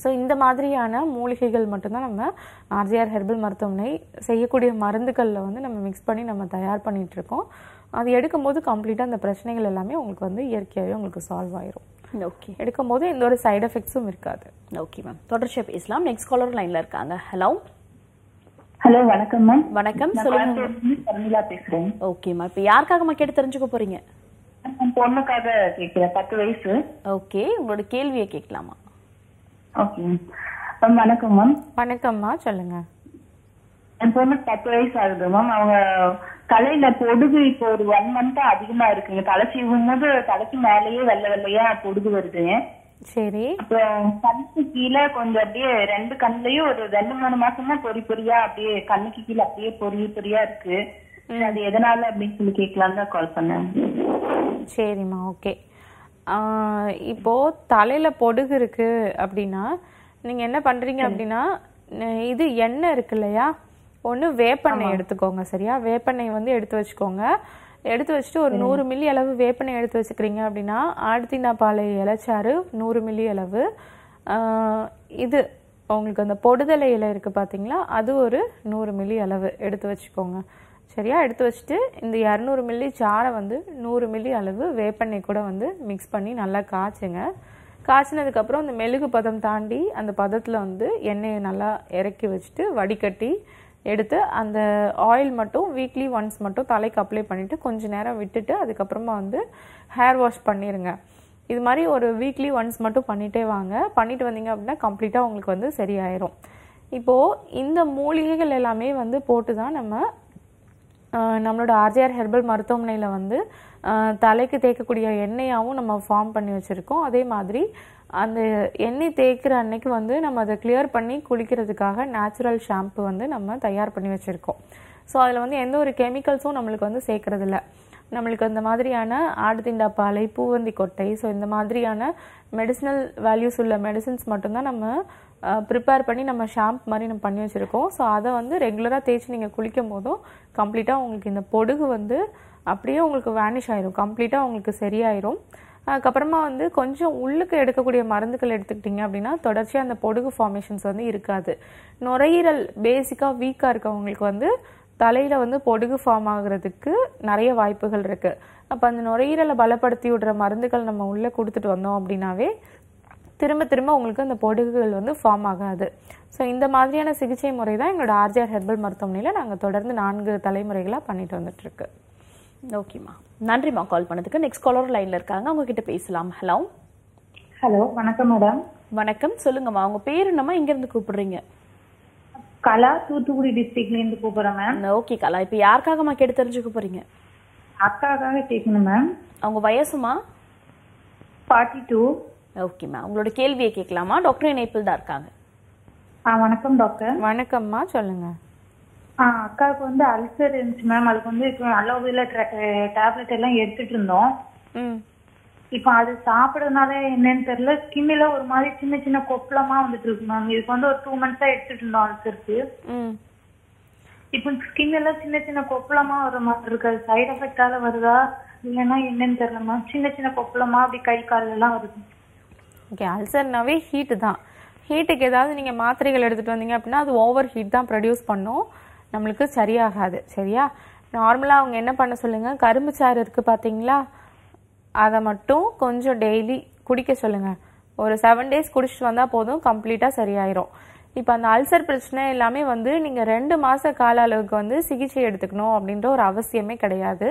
ஸோ இந்த மாதிரியான மூலிகைகள் மட்டும்தான் நம்ம ஆர்ஜிஆர் ஹெர்பல் மருத்துவமனை செய்யக்கூடிய மருந்துகளில் வந்து நம்ம மிக்ஸ் பண்ணி நம்ம தயார் பண்ணிட்டு இருக்கோம். அது எடுக்கும்போது கம்ப்ளீட்டாக அந்த பிரச்சனைகள் எல்லாமே உங்களுக்கு வந்து இயற்கையாகவே உங்களுக்கு சால்வ் ஆயிரும். ஓகே எடுக்கும்போது எந்த ஒரு சைடு எஃபெக்ட்ஸும் இருக்காது. ஓகே மேம் தொடர்ச்சியா பேசலாம். நெக்ஸ்ட் காலர் லைன்ல இருக்காங்க. ஹலோ ஹலோ வணக்கம் மேம் வணக்கம். சொல்லுங்க. ஓகேம்மா இப்போ யாருக்காகம்மா கேட்டு தெரிஞ்சுக்க போறீங்க? என் பொண்ணுக்காக கேட்கிறேன் பத்து வயசு. ஓகே உங்களோட கேள்வியை கேட்கலாமா? ஓகே மேம் வணக்கம் மேம் வணக்கம்மா சொல்லுங்க. என் பொண்ணுக்கு பத்து வயசு ஆகுது மேம் அவங்க தலையில பொடுகு இப்போ ஒரு ஒன் மந்தா அதிகமா இருக்குங்க தலை சீவும் போது தலைக்கு மேலேயே வெள்ளை வெள்ளையா பொடுகு வருதுங்க சரி. அப்புறம் கண்ணுக்கு கீழே கொஞ்சம் அப்படியே ரெண்டு கண்ணுலயும் ஒரு ரெண்டு மூணு மாசமா பொறி பொறியா அப்படியே கண்ணுக்கு கீழே அப்படியே பொறி பொறியா இருக்கு. அது எதனால அப்படின்னு சொல்லி கேட்கலாம் தான் கால் பண்ணேன். சரிம்மா ஓகே இப்போ தலையில பொடுகு இருக்கு அப்படின்னா நீங்க என்ன பண்றீங்க அப்படின்னா இது எண்ணெய் இருக்கு இல்லையா? ஒன்று வேப்பெண்ணெய் எடுத்துக்கோங்க சரியா? வேப்பெண்ணெய் வந்து எடுத்து வச்சுக்கோங்க. எடுத்து வச்சுட்டு ஒரு நூறு மில்லி அளவு வேப்பெண்ணெய் எடுத்து வச்சுக்கிறீங்க அப்படின்னா ஆழ்த்தினாப்பாலை இலைச்சாறு நூறு மில்லி அளவு. இது உங்களுக்கு அந்த பொடுதலை இலை இருக்கு பாத்தீங்களா? அது ஒரு நூறு மில்லி அளவு எடுத்து வச்சுக்கோங்க. சரியா? எடுத்து வச்சுட்டு இந்த இரநூறு மில்லி சாரை வந்து நூறு மில்லி அளவு வேப்பெண்ணெய் கூட வந்து மிக்ஸ் பண்ணி நல்லா காய்ச்சுங்க. காய்ச்சினதுக்கப்புறம் அந்த மெழுகு பதம் தாண்டி அந்த பதத்தில் வந்து எண்ணெயை நல்லா இறக்கி வச்சுட்டு வடிகட்டி எடுத்து அந்த ஆயில் மட்டும் வீக்லி ஒன்ஸ் மட்டும் தலைக்கு அப்ளை பண்ணிவிட்டு கொஞ்சம் நேரம் விட்டுட்டு அதுக்கப்புறமா வந்து ஹேர் வாஷ் பண்ணிடுங்க இது மாதிரி ஒரு வீக்லி ஒன்ஸ் மட்டும் பண்ணிட்டே வாங்க. பண்ணிட்டு வந்தீங்க அப்படின்னா கம்ப்ளீட்டாக உங்களுக்கு வந்து சரியாயிரும். இப்போது இந்த மூலிகைகள் எல்லாமே வந்து போட்டு தான் நம்ம நம்மளோட ஆர்ஜிஆர் ஹெர்பல் மருத்துவமனையில் வந்து தலைக்கு தேய்க்கக்கூடிய எண்ணெயாகவும் நம்ம ஃபார்ம் பண்ணி வச்சுருக்கோம். அதே மாதிரி அந்த எண்ணெய் தேய்க்கிற அன்னைக்கு வந்து நம்ம அதை கிளியர் பண்ணி குளிக்கிறதுக்காக நேச்சுரல் ஷாம்பு வந்து நம்ம தயார் பண்ணி வச்சுருக்கோம். ஸோ அதில் வந்து எந்த ஒரு கெமிக்கல்ஸும் நம்மளுக்கு வந்து சேர்க்கறதில்ல. நம்மளுக்கு அந்த மாதிரியான ஆடுதிண்டாப்பாலை பூவந்தி கொட்டை ஸோ இந்த மாதிரியான மெடிசினல் வேல்யூஸ் உள்ள மெடிசின்ஸ் மட்டும்தான் நம்ம ப்ரிப்பேர் பண்ணி நம்ம ஷாம்பு மாதிரி நம்ம பண்ணி வச்சுருக்கோம். ஸோ அதை வந்து ரெகுலராக தேய்ச்சி நீங்கள் குளிக்கும் போதும் கம்ப்ளீட்டாக உங்களுக்கு இந்த பொடுகு வந்து அப்படியே உங்களுக்கு வேனிஷ் ஆயிரும். கம்ப்ளீட்டாக உங்களுக்கு சரியாயிரும். அதுக்கப்புறமா வந்து கொஞ்சம் உள்ளுக்கு எடுக்கக்கூடிய மருந்துகள் எடுத்துக்கிட்டிங்க அப்படின்னா தொடர்ச்சியாக அந்த பொடுகு ஃபார்மேஷன்ஸ் வந்து இருக்காது. நுரையீரல் பேசிக்காக வீக்காக இருக்கவங்களுக்கு வந்து தலையில் வந்து பொடுகு ஃபார்ம் ஆகுறதுக்கு நிறைய வாய்ப்புகள் இருக்குது அப்போ அந்த நுரையீரலை பலப்படுத்தி விடுற மருந்துகள் நம்ம உள்ளே கொடுத்துட்டு வந்தோம் அப்படின்னாவே திரும்ப திரும்ப உங்களுக்கு அந்த பொடுகுகள் வந்து ஃபார்ம் ஆகாது. ஸோ இந்த மாதிரியான சிகிச்சை முறை தான் எங்களோட ஆர்ஜிஆர் ஹெர்பல் மருத்துவமனையில் நாங்கள் தொடர்ந்து நான்கு தலைமுறைகளாக பண்ணிட்டு வந்துட்டு இருக்கு ஓகேம்மா நன்றிம்மா கால் பண்ணதுக்கு. நெக்ஸ்ட் காலர் லைன்ல இருக்காங்க. அவங்க கிட்ட பேசலாம். ஹலோ ஹலோ வணக்கம் மேடம் வணக்கம். சொல்லுங்கம்மா உங்க பேர் என்னம்மா? எங்க இருந்து கூப்பிடுறீங்க? கலா தூத்துக்குடி டிஸ்ட்ரிக்ட்ல இருந்து கூப்பிடுறேன் மேம் ஓகே கலா. இப்போ யாருக்காகம்மா கேட்டு தெரிஞ்சுக்க போறீங்க? அக்காக்காக கேட்கணும் மேம் அவங்க வயசுமா? ஃபார்ட்டி டூ ஓகேம்மா உங்களோட கேள்வியை கேட்கலாமா? டாக்டர் இணைப்பில் தான் இருக்காங்க. ஆ வணக்கம் டாக்டர் வணக்கம்மா சொல்லுங்க. ஆ அக்காவுக்கு வந்து அல்சர் இருந்துச்சு மேம் அதுக்கு வந்து இப்போ அலோவேல டேப்லெட் எல்லாம் எடுத்துட்டு இருந்தோம். ம். இப்போ அது சாப்பிடறதுனால என்னன்னு தெரியல. ஸ்கின்ல ஒரு மாதிரி சின்ன சின்ன கொப்பளமா வந்துட்டு இருக்கு மேம் இதுக்கு வந்து ஒரு டூ மந்த்ஸா எடுத்துட்டு இருந்தோம் அல்சருக்கு ம். இப்போ ஸ்கின் எல்லாம் சின்ன சின்ன கொப்பளமா வர மாதிரி இருக்கு. அது சைடு எஃபெக்டால வருதா? இல்லைன்னா என்னன்னு தெரியல மேம் சின்ன சின்ன கொப்பளமா அப்படி கை கால் எல்லாம் வருது. ஓகே அல்சர்னாவே ஹீட்டு தான். ஹீட்டுக்கு ஏதாவது நீங்கள் மாத்திரைகள் எடுத்துகிட்டு வந்தீங்க அப்படின்னா அது ஓவர் ஹீட் தான் ப்ரொடியூஸ் பண்ணும். நம்மளுக்கு சரியாகாது சரியா? நார்மலாக அவங்க என்ன பண்ண சொல்லுங்கள் கரும்பு சாறு இருக்குது பார்த்தீங்களா அதை மட்டும் கொஞ்சம் டெய்லி குடிக்க சொல்லுங்கள் ஒரு செவன் டேஸ் குடிச்சிட்டு வந்தால் போதும் கம்ப்ளீட்டாக சரியாயிரும். இப்போ அந்த அல்சர் பிரச்சனை எல்லாமே வந்து நீங்கள் ரெண்டு மாத கால அளவுக்கு வந்து சிகிச்சை எடுத்துக்கணும் அப்படின்ற ஒரு அவசியமே கிடையாது.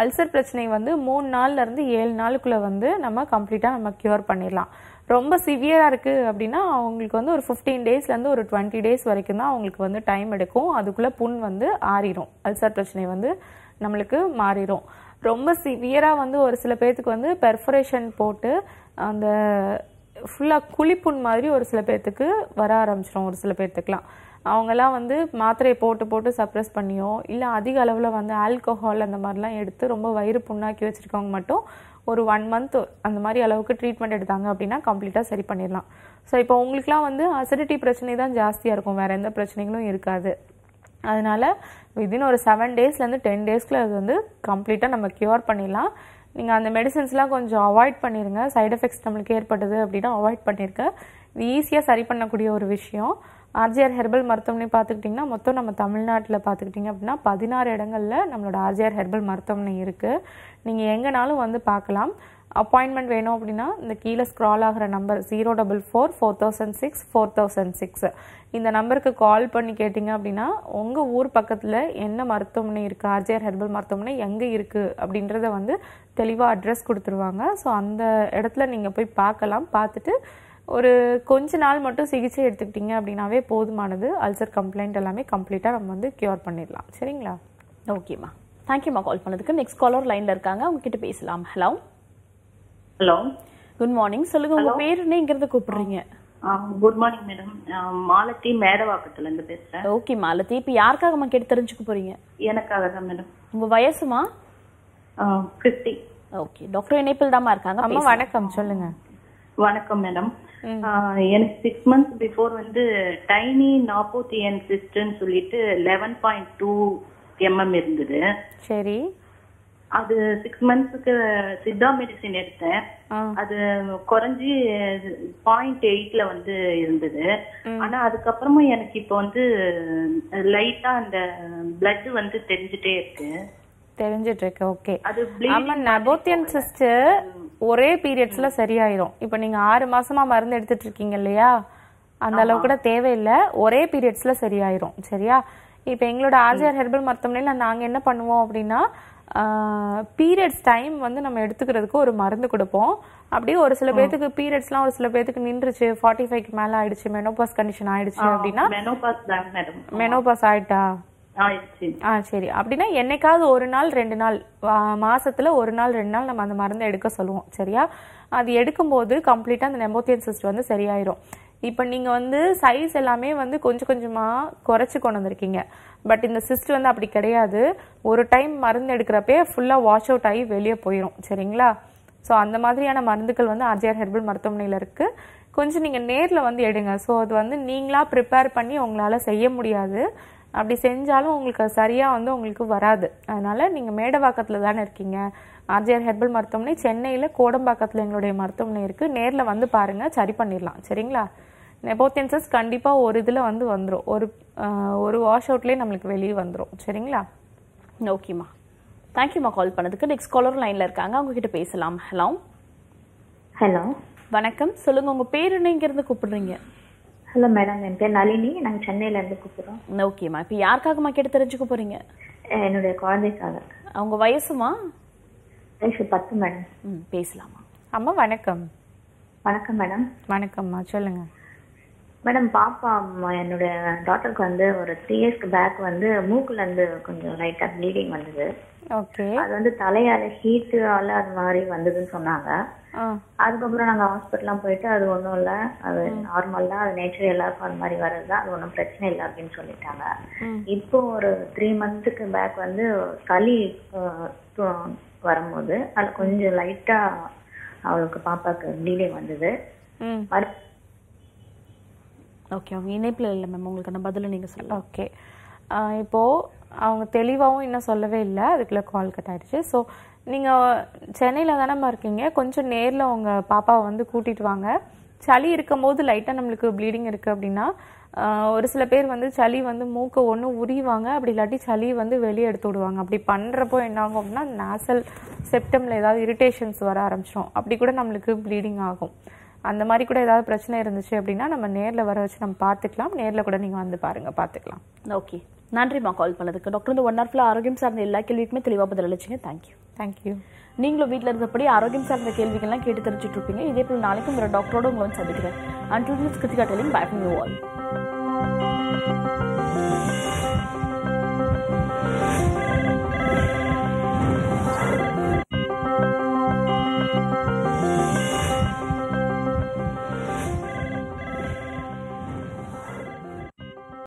அல்சர் பிரச்சனை வந்து மூணு நாள்லேருந்து ஏழு நாளுக்குள்ளே வந்து நம்ம கம்ப்ளீட்டாக நம்ம க்யூர் பண்ணிடலாம். ரொம்ப சிவியராக இருக்குது அப்படின்னா அவங்களுக்கு வந்து ஒரு ஃபிஃப்டீன் டேஸ்லேருந்து ஒரு டுவெண்ட்டி டேஸ் வரைக்கும் தான் அவங்களுக்கு வந்து டைம் எடுக்கும். அதுக்குள்ளே புண் வந்து ஆறிடும் அல்சர் பிரச்சனை வந்து நம்மளுக்கு மாறிடும் ரொம்ப சிவியராக வந்து ஒரு சில பேர்த்துக்கு வந்து பெர்ஃபரேஷன் போட்டு அந்த ஃபுல்லாக குழிப்புண் மாதிரி ஒரு சில பேர்த்துக்கு வர ஆரம்பிச்சிடும் ஒரு சில பேர்த்துக்குலாம் அவங்கெல்லாம் வந்து மாத்திரையை போட்டு போட்டு சப்ரஸ் பண்ணியோ இல்லை அதிக அளவில் வந்து ஆல்கஹால் அந்த மாதிரிலாம் எடுத்து ரொம்ப வயிறு புண்ணாக்கி வச்சுருக்கவங்க மட்டும் ஒரு ஒன் மந்த் அந்த மாதிரி அளவுக்கு ட்ரீட்மெண்ட் எடுத்தாங்க அப்படின்னா கம்ப்ளீட்டாக சரி பண்ணிடலாம். ஸோ இப்போ உங்களுக்குலாம் வந்து அசிடிட்டி பிரச்சனை தான் ஜாஸ்தியாக இருக்கும். வேறு எந்த பிரச்சனைகளும் இருக்காது. அதனால வித்தின் ஒரு செவன் டேஸ்லேருந்து டென் டேஸ்க்குள்ள அது வந்து கம்ப்ளீட்டாக நம்ம க்யூர் பண்ணிடலாம். நீங்கள் அந்த மெடிசன்ஸ்லாம் கொஞ்சம் அவாய்ட் பண்ணிடுங்க சைட் எஃபெக்ட்ஸ் நம்மளுக்கு ஏற்பட்டது அப்படின்னா அவாய்ட் பண்ணியிருக்க இது ஈஸியாக சரி பண்ணக்கூடிய ஒரு விஷயம். ஆர்ஜிஆர் ஹெர்பல் மருத்துவமனை பார்த்துக்கிட்டிங்கன்னா மொத்தம் நம்ம தமிழ்நாட்டில் பார்த்துக்கிட்டிங்க அப்படின்னா பதினாறு இடங்களில் நம்மளோட ஆர்ஜிஆர் ஹெர்பல் மருத்துவமனை இருக்குது நீங்கள் எங்கேனாலும் வந்து பார்க்கலாம். அப்பாயின்மெண்ட் வேணும் அப்படின்னா இந்த கீழே ஸ்க்ரால் ஆகிற number zero double four four thousand six four thousand six இந்த நம்பருக்கு கால் பண்ணி கேட்டிங்க அப்படின்னா உங்கள் ஊர் பக்கத்தில் என்ன மருத்துவமனை இருக்குது ஆர்ஜிஆர் ஹெர்பல் மருத்துவமனை எங்கே இருக்குது அப்படின்றத வந்து தெளிவாக அட்ரஸ் கொடுத்துருவாங்க. ஸோ அந்த இடத்துல நீங்கள் போய் பார்க்கலாம். பார்த்துட்டு ஒரு கொஞ்ச நாள் மட்டும் சிகிச்சை எடுத்துக்கிட்டீங்க அப்படின்னாவே போதுமானது. அல்சர் கம்ப்ளைண்ட் எல்லாமே கம்ப்ளீட்டாக நம்ம வந்து க்யூர் பண்ணிடலாம். சரிங்களா? ஓகேம்மா தேங்க்யூம்மா கால் பண்ணதுக்கு. நெக்ஸ்ட் காலர் லைன்ல இருக்காங்க. அவங்க கிட்ட பேசலாம். ஹலோ ஹலோ குட் மார்னிங் சொல்லுங்க உங்க பேர் என்னங்கிறத கூப்பிடுறீங்க? குட் மார்னிங் மேடம் மாலத்தி மேடவாக்கத்துல இருந்து பேசுறேன். ஓகே மாலதி இப்போ யாருக்காகம்மா கேட்டு தெரிஞ்சுக்க போறீங்க? எனக்காக தான் மேடம் உங்க வயசுமா? கிறிஸ்டி ஓகே டாக்டர் இணைப்பில் தாம்மா இருக்காங்க. அம்மா. வணக்கம். சொல்லுங்க. வணக்கம் மேடம் எனக்கு சிக்ஸ் மந்த்ஸ் பிஃபோர் வந்து டைனி நாப்போத்தியன் சிஸ்டர்னு சொல்லிட்டு லெவன் பாயிண்ட் டூ எம்எம் இருந்தது. சரி. அது சிக்ஸ் மந்த்ஸ்க்கு சித்தா மெடிசின் எடுத்தேன். அது குறைஞ்சி பாயிண்ட் எயிட்ல வந்து இருந்தது. ஆனா அதுக்கப்புறமா எனக்கு இப்போ வந்து லைட்டா அந்த பிளட் வந்து தெரிஞ்சுட்டே இருக்கு. தெரிஞ்சிட்டு இருக்கு ஓகே அது ஆமா நபோத்தியன் சிஸ்டர் ஒரே பீரியட்ஸ்ல சரியாயிரும். இப்போ நீங்க ஆறு மாசமா மருந்து எடுத்துட்டு இருக்கீங்க இல்லையா? அந்த அளவு கூட தேவையில்லை. ஒரே பீரியட்ஸ்ல சரியாயிரும். சரியா? இப்போ எங்களோட ஆர்ஜிஆர் ஹெர்பல் மருத்துவமனையில நாங்க என்ன பண்ணுவோம் அப்படின்னா பீரியட்ஸ் டைம் வந்து நம்ம எடுத்துக்கிறதுக்கு ஒரு மருந்து கொடுப்போம். அப்படியே ஒரு சில பேத்துக்கு பீரியட்ஸ்லாம் ஒரு சில பேத்துக்கு நின்றுச்சு. ஃபார்ட்டி ஃபைவ்க்கு மேல ஆயிடுச்சு மெனோபாஸ் கண்டிஷன் ஆயிடுச்சு அப்படின்னா மெனோபாஸ் ஆயிட்டா? ஆ சரி. அப்படின்னா என்னைக்காவது ஒரு நாள் ரெண்டு நாள் மாசத்துல ஒரு நாள் ரெண்டு நாள் நம்ம அந்த மருந்தை எடுக்க சொல்லுவோம். சரியா? அது எடுக்கும்போது கம்ப்ளீட்டா அந்த நெம்போத்தியன் சிஸ்ட் வந்து சரியாயிரும். இப்போ நீங்க வந்து சைஸ் எல்லாமே வந்து கொஞ்சம் கொஞ்சமா குறைச்சி கொண்டு வந்திருக்கீங்க. பட் இந்த சிஸ்ட் வந்து அப்படி கிடையாது. ஒரு டைம் மருந்து எடுக்கிறப்பே ஃபுல்லா வாஷ் அவுட் ஆகி வெளியே போயிடும் சரிங்களா? ஸோ அந்த மாதிரியான மருந்துகள் வந்து ஆர்ஜிஆர் ஹெர்பல் மருத்துவமனையில் இருக்கு. கொஞ்சம் நீங்கள் நேரில் வந்து எடுங்க. ஸோ அது வந்து நீங்களா ப்ரிப்பேர் பண்ணி உங்களால் செய்ய முடியாது. அப்படி செஞ்சாலும் உங்களுக்கு அது சரியா வந்து உங்களுக்கு வராது. அதனால நீங்க மேடவாக்கத்துல தானே இருக்கீங்க. ஆர்ஜிஆர் ஹெர்பல் மருத்துவமனை சென்னையில கோடம்பாக்கத்துல எங்களுடைய மருத்துவமனை இருக்கு. நேர்ல வந்து பாருங்க சரி பண்ணிடலாம். சரிங்களா? நெபோத்தியன்சஸ் கண்டிப்பா ஒரு இதுல வந்து வந்துரும். ஒரு ஒரு வாஷ் அவுட்லயே நம்மளுக்கு வெளியே வந்துரும். சரிங்களா? ஓகேம்மா தேங்க்யூம்மா கால் பண்ணதுக்கு. நெக்ஸ்ட் காலர் லைன்ல இருக்காங்க. அவங்க கிட்ட பேசலாம். ஹலோ ஹலோ வணக்கம். சொல்லுங்க உங்க பேர் என்னங்கிறது கூப்பிடுறீங்க? ஹலோ மேடம் என் பேர் நளினி. நாங்கள் சென்னையிலேருந்து கூப்பிடுறோம். ஓகேம்மா இப்போ யாருக்காகம்மா கேட்டு தெரிஞ்சுக்க போறீங்க? அஹ் என்னுடைய குழந்தைக்காக. அவங்க வயசுமா? வயசு பத்து மேடம். ம் பேசலாமா. அம்மா வணக்கம். வணக்கம் மேடம். வணக்கம்மா சொல்லுங்க. மேடம் பாப்பா என்னுடைய டாட்டருக்கு வந்து ஒரு த்ரீ இயர்ஸ்க்கு பேக் வந்து மூக்குல இருந்து கொஞ்சம் லைட்டா ப்ளீடிங் வந்தது. அது வந்து தலையால ஹீட்டால அது மாதிரி வந்ததுன்னு சொன்னாங்க. அதுக்கப்புறம் நாங்க ஹாஸ்பிட்டல்லாம் போயிட்டு அது ஒன்றும் இல்லை. அது நார்மல் தான். அது நேச்சர் எல்லாருக்கும் அது மாதிரி வர்றது தான். அது ஒன்றும் பிரச்சனை இல்லை அப்படின்னு சொல்லிட்டாங்க. இப்போ ஒரு த்ரீ மந்த்துக்கு பேக் வந்து து- வரும்போது அது கொஞ்சம் லைட்டா அவளுக்கு பாப்பாக்கு ப்ளீடிங் வந்தது. ஓகே அவங்க இணைப்பில் இல்லை மேம் உங்களுக்கு அந்த பதிலை நீங்க சொல்லலாம் ஓகே. இப்போ அவங்க தெளிவாகவும் இன்னும் சொல்லவே இல்லை. அதுக்குள்ளே கால் கட் ஆகிடுச்சு ஸோ நீங்கள் சென்னையில் தானேம்மா இருக்கீங்க? கொஞ்சம் நேரில் உங்கள் பாப்பாவை வந்து கூட்டிட்டு வாங்க. சளி இருக்கும்போது லைட்டாக நம்மளுக்கு ப்ளீடிங் இருக்குது அப்படின்னா ஒரு சில பேர் வந்து சளி வந்து மூக்கை ஒன்று உரிவாங்க. அப்படி இல்லாட்டி சளி வந்து வெளியே எடுத்து விடுவாங்க. அப்படி பண்ணுறப்போ என்ன ஆகும் அப்படின்னா நேசல் செப்டமில் ஏதாவது இரிட்டேஷன்ஸ் வர ஆரம்பிச்சிடும் அப்படி கூட நம்மளுக்கு ப்ளீடிங் ஆகும். அந்த மாதிரி கூட ஏதாவது பிரச்சனை இருந்துச்சு அப்படின்னா நம்ம நேரில் வர வச்சு நம்ம பார்த்துக்கலாம். நேரில் கூட நீங்கள் வந்து பாருங்கள் பார்த்துக்கலாம். ஓகே நன்றிம்மா கால் பண்ணதுக்கு. டாக்டர் இந்த ஒன் ஹவர்ல ஆரோக்கியம் சார்ந்த எல்லா கேள்விக்குமே தெளிவாக பதில் அளிச்சிங்க. தேங்க்யூ தேங்க்யூ நீங்களும் வீட்டில் இருந்தபடி ஆரோக்கியம் சார்ந்த கேள்விகள்லாம் கேட்டு தெரிஞ்சுட்டு இருப்பீங்க இதே போல் நாளைக்கும் ஒரு டாக்டரோட உங்களை வந்து சந்திக்கிறேன். Until Kiruthika telling back you all